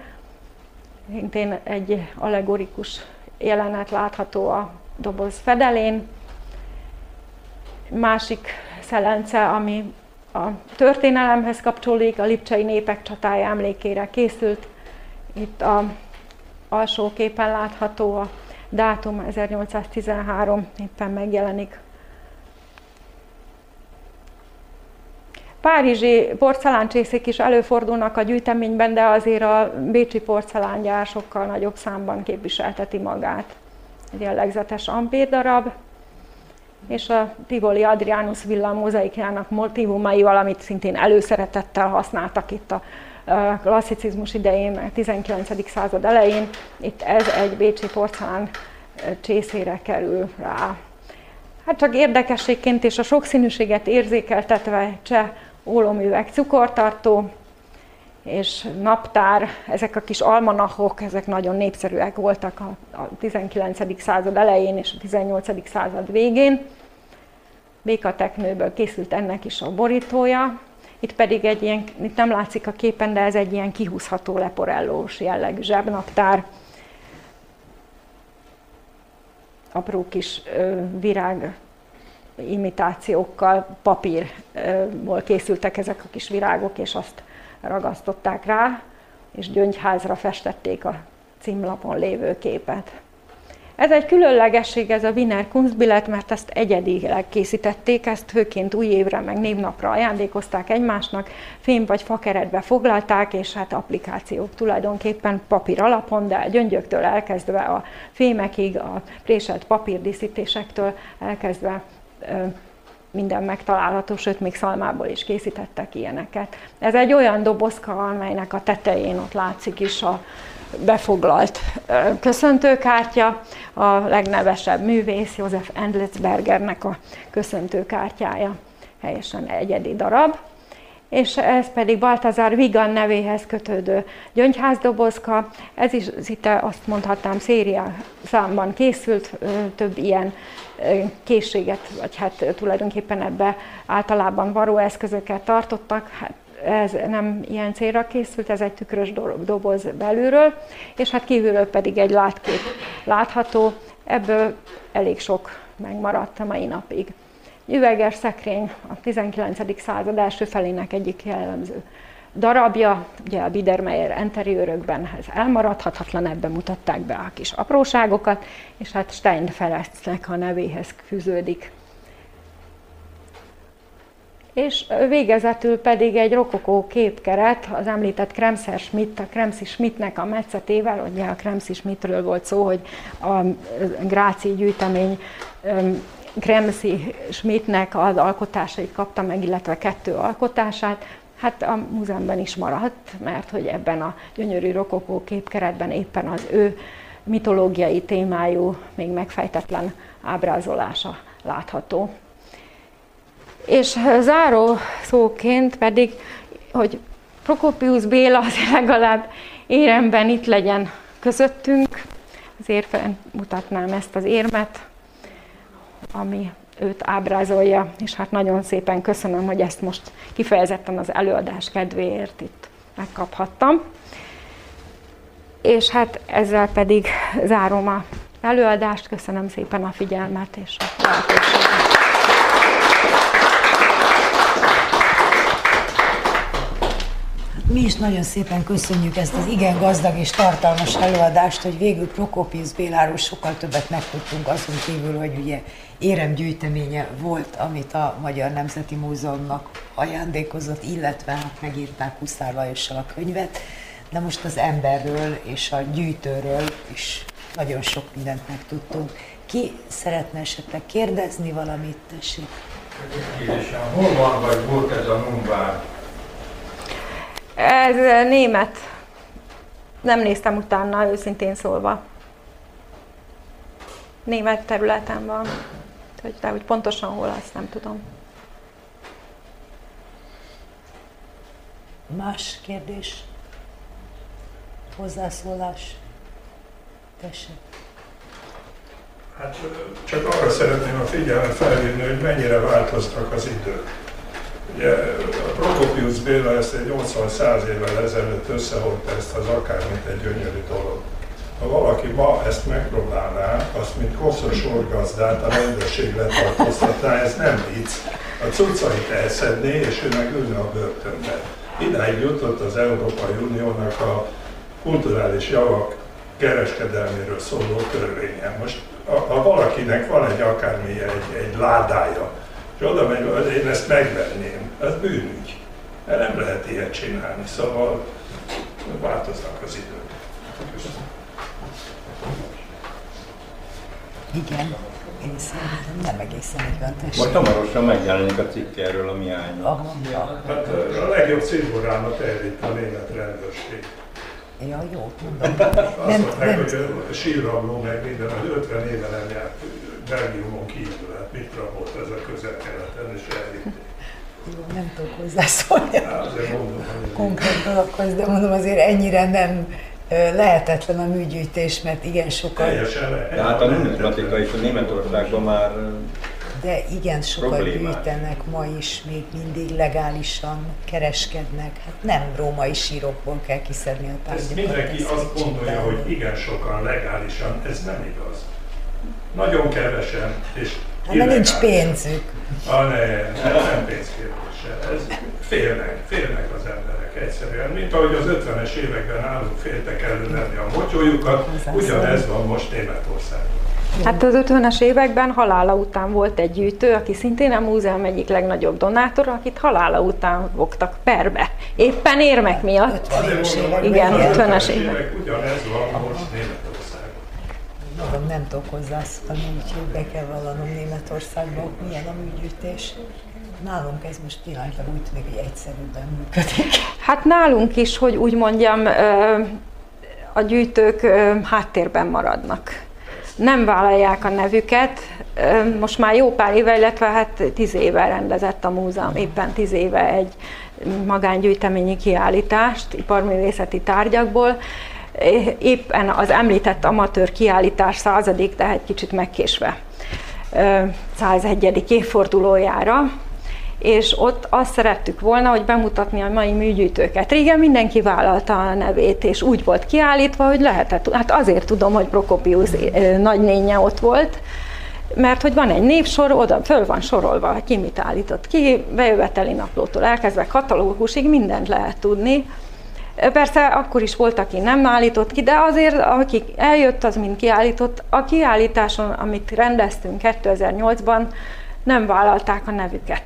Szintén egy allegorikus jelenet látható a doboz fedelén. Másik szelence, ami a történelemhez kapcsolódik, a lipcsei népek csatája emlékére készült. Itt a alsó képen látható a dátum 1813, éppen megjelenik Párizsi porceláncsészék is előfordulnak a gyűjteményben, de azért a bécsi porcelángyár sokkal nagyobb számban képviselteti magát. Egy jellegzetes ampérdarab. és a Tivoli Adrianus villa mozaikjának motivumai, valamit szintén előszeretettel használtak itt a klasszicizmus idején, a 19. század elején. Itt ez egy bécsi porcelán csészére kerül rá. Hát csak érdekességként és a sokszínűséget érzékeltetve cseh ólomüveg cukortartó, és naptár, ezek a kis almanachok, ezek nagyon népszerűek voltak a 19. század elején és a 18. század végén. Békateknőből készült ennek is a borítója, itt pedig egy ilyen, itt nem látszik a képen, de ez egy ilyen kihúzható leporellós jellegű zsebnaptár. Apró kis ö, virág imitációkkal, papírból készültek ezek a kis virágok, és azt ragasztották rá, és gyöngyházra festették a címlapon lévő képet. Ez egy különlegesség, ez a Wiener Kunstbillet, mert ezt egyedileg készítették, ezt főként új évre, meg névnapra ajándékozták egymásnak, fém vagy fakeretbe foglalták, és hát applikációk tulajdonképpen papír alapon, de gyöngyöktől elkezdve a fémekig, a préselt papírdíszítésektől elkezdve minden megtalálható, sőt, még szalmából is készítettek ilyeneket. Ez egy olyan dobozka, amelynek a tetején ott látszik is a befoglalt köszöntőkártya, a legnevesebb művész, József Endlitzbergernek a köszöntőkártyája, helyesen egyedi darab és ez pedig Baltazar Vigan nevéhez kötődő gyöngyházdobozka. Ez is itt azt mondhatnám széria számban készült, több ilyen készséget, vagy hát tulajdonképpen ebbe általában varóeszközöket tartottak. Hát ez nem ilyen célra készült, ez egy tükrös doboz belülről, és hát kívülről pedig egy látkép látható, ebből elég sok megmaradt a mai napig. Üveges szekrény a 19. század első felének egyik jellemző darabja, ugye a Biedermeier enteriőrökben ez elmaradhatatlan, ebben mutatták be a kis apróságokat, és hát Steinfelesznek a nevéhez fűződik. És végezetül pedig egy rokokó képkeret, az említett Kremser Schmidt, a Kremsi Schmidtnek a metszetével, ugye a Kremsi Schmidtről volt szó, hogy a Gráci gyűjtemény Kremsi Schmidtnek az alkotásait kapta meg, illetve kettő alkotását, hát a múzeumban is maradt, mert hogy ebben a gyönyörű rokokó képkeretben éppen az ő mitológiai témájú, még megfejtetlen ábrázolása látható. És záró szóként pedig, hogy Prokopius Béla azért legalább éremben itt legyen közöttünk, azért mutatnám ezt az érmet, ami őt ábrázolja, és hát nagyon szépen köszönöm, hogy ezt most kifejezetten az előadás kedvéért itt megkaphattam. És hát ezzel pedig zárom a előadást, köszönöm szépen a figyelmet és a lehetőséget. Mi is nagyon szépen köszönjük ezt az igen gazdag és tartalmas előadást, hogy végül Prokopius Béláról sokkal többet megtudtunk azon kívül, hogy ugye éremgyűjteménye volt, amit a Magyar Nemzeti Múzeumnak ajándékozott, illetve hát megírták Huszár Lajossal a könyvet, de most az emberről és a gyűjtőről is nagyon sok mindent megtudtunk. Ki szeretne esetleg kérdezni valamit, tessék? Hol van vagy volt ez a Numbár? Ez német. Nem néztem utána, őszintén szólva. Német területen van. Hogy, de hogy pontosan hol, azt nem tudom. Más kérdés? Hozzászólás? Tessék. Hát csak arra szeretném a figyelmet felhívni, hogy mennyire változtak az idők. Ugye Prokopius Béla ezt egy 80-100 évvel ezelőtt összehozta ezt az akármint egy gyönyörű dolog. Ha valaki ma ezt megpróbálná, azt mint koszos orgazdát a rendőrség letartóztatná, ez nem vicc. A cuccait elszedné, és ő meg ülne a börtönbe. Idáig jutott az Európai Uniónak a kulturális javak kereskedelméről szóló törvénye. Most ha valakinek van egy akármi egy, egy ládája, és oda megy, én ezt megvenném, ez bűnügy. Mert nem lehet ilyet csinálni, szóval változnak az idők. Igen. Én szerintem nem egészen így van, tessék. Most hamarosan megjelenik a cikk erről a miányról. Aha, ja. Hát a legjobb cimborámat elvitt a német rendőrség. ja, jó, mondom. Azt Nem, mondták, nem, hogy sírrabló meg minden, hogy 50 éve nem járt Belgiumon kívül, hát mit rabolt ez a közel-keleten, és elvitték. Jó, nem tudok hozzászólni konkrét dologhoz, de mondom azért ennyire nem lehetetlen a műgyűjtés, mert igen sokan, teljesen. De hát a numismatika is a Németországban már de igen sokan Problémás. gyűjtenek ma is, még mindig legálisan kereskednek. Hát nem római sírokból kell kiszedni a tárgyakat. mindenki ez azt gondolja, hogy igen sokan legálisan, ez nem igaz. Nagyon kevesen, és Hát mert nincs pénzük. Ah, ne, nem, nem pénzkérdése. Ez félnek, félnek az emberek egyszerűen. Mint ahogy az 50-es években nálunk féltek elővenni a motyójukat, ugyanez van most Németországban. Hát az 50-es években halála után volt egy gyűjtő, aki szintén a múzeum egyik legnagyobb donátora, akit halála után fogtak perbe. Éppen érmek miatt. 50-es években. Igen, az 50-es 50-es évek. Ugyanez van most Németországban. Magam nem tudok hozzászólni, úgyhogy be kell vallanom Németországban, milyen a műgyűjtés. Nálunk ez most pillanatilag úgy tűnik, hogy egyszerűbben működik. Hát nálunk is, hogy úgy mondjam, a gyűjtők háttérben maradnak. Nem vállalják a nevüket. Most már jó pár éve, illetve hát tíz éve rendezett a múzeum, éppen tíz éve egy magángyűjteményi kiállítást iparművészeti tárgyakból. Éppen az említett amatőr kiállítás századik, de egy kicsit megkésve. ö, 101. évfordulójára, és ott azt szerettük volna, hogy bemutatni a mai műgyűjtőket. Régen mindenki vállalta a nevét, és úgy volt kiállítva, hogy lehetett. Hát azért tudom, hogy Prokopius nagynénye ott volt, mert hogy van egy névsor, oda föl van sorolva, ki mit állított ki, bejöveteli naplótól elkezdve katalógusig mindent lehet tudni. Persze akkor is volt, aki nem állított ki, de azért, aki eljött, az mind kiállított. A kiállításon, amit rendeztünk 2008-ban, nem vállalták a nevüket.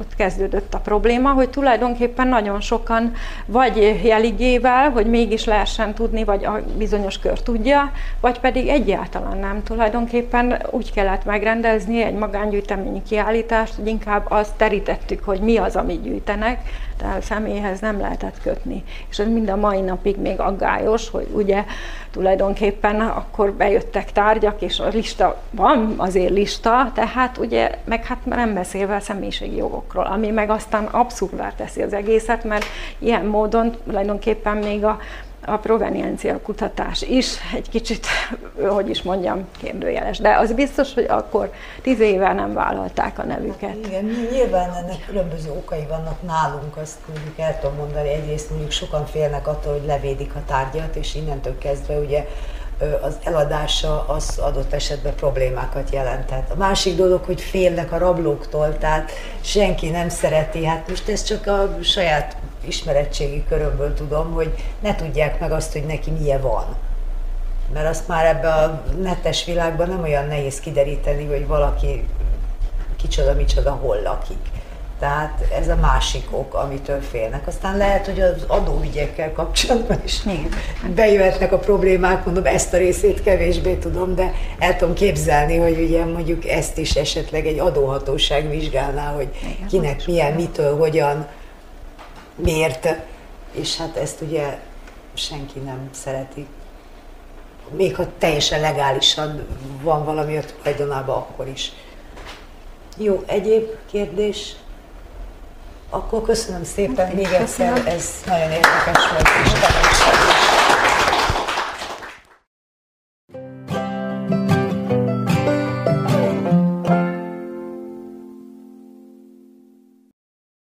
Ott kezdődött a probléma, hogy tulajdonképpen nagyon sokan vagy jeligével, hogy mégis lehessen tudni, vagy a bizonyos kör tudja, vagy pedig egyáltalán nem. Tulajdonképpen úgy kellett megrendezni egy magángyűjteményi kiállítást, hogy inkább azt terítettük, hogy mi az, amit gyűjtenek, de a személyhez nem lehetett kötni. És ez mind a mai napig még aggályos, hogy ugye tulajdonképpen akkor bejöttek tárgyak, és a lista, van azért lista, tehát ugye, meg hát nem beszélve a személyiségi jogokról, ami meg aztán abszurdá teszi az egészet, mert ilyen módon tulajdonképpen még a, a proveniencia kutatás is egy kicsit, hogy is mondjam, kérdőjeles. De az biztos, hogy akkor tíz éve nem vállalták a nevüket. Igen, nyilván ennek különböző okai vannak nálunk, azt mondjuk el tudom mondani, egyrészt mondjuk sokan félnek attól, hogy levédik a tárgyat, és innentől kezdve ugye az eladása az adott esetben problémákat jelenthet. A másik dolog, hogy félnek a rablóktól, tehát senki nem szereti, hát most ez csak a saját ismeretségi körömből tudom, hogy ne tudják meg azt, hogy neki milyen van. Mert azt már ebbe a netes világban nem olyan nehéz kideríteni, hogy valaki kicsoda, micsoda, hol lakik. Tehát ez a másik ok, amitől félnek. Aztán lehet, hogy az adóügyekkel kapcsolatban is bejöhetnek a problémák, mondom, ezt a részét kevésbé tudom, de el tudom képzelni, hogy ugye mondjuk ezt is esetleg egy adóhatóság vizsgálná, hogy kinek milyen, mitől, hogyan, miért, és hát ezt ugye senki nem szereti. Még ha teljesen legálisan van valami a tulajdonában, akkor is. Jó, egyéb kérdés? Akkor köszönöm szépen még egyszer, ez nagyon érdekes volt és.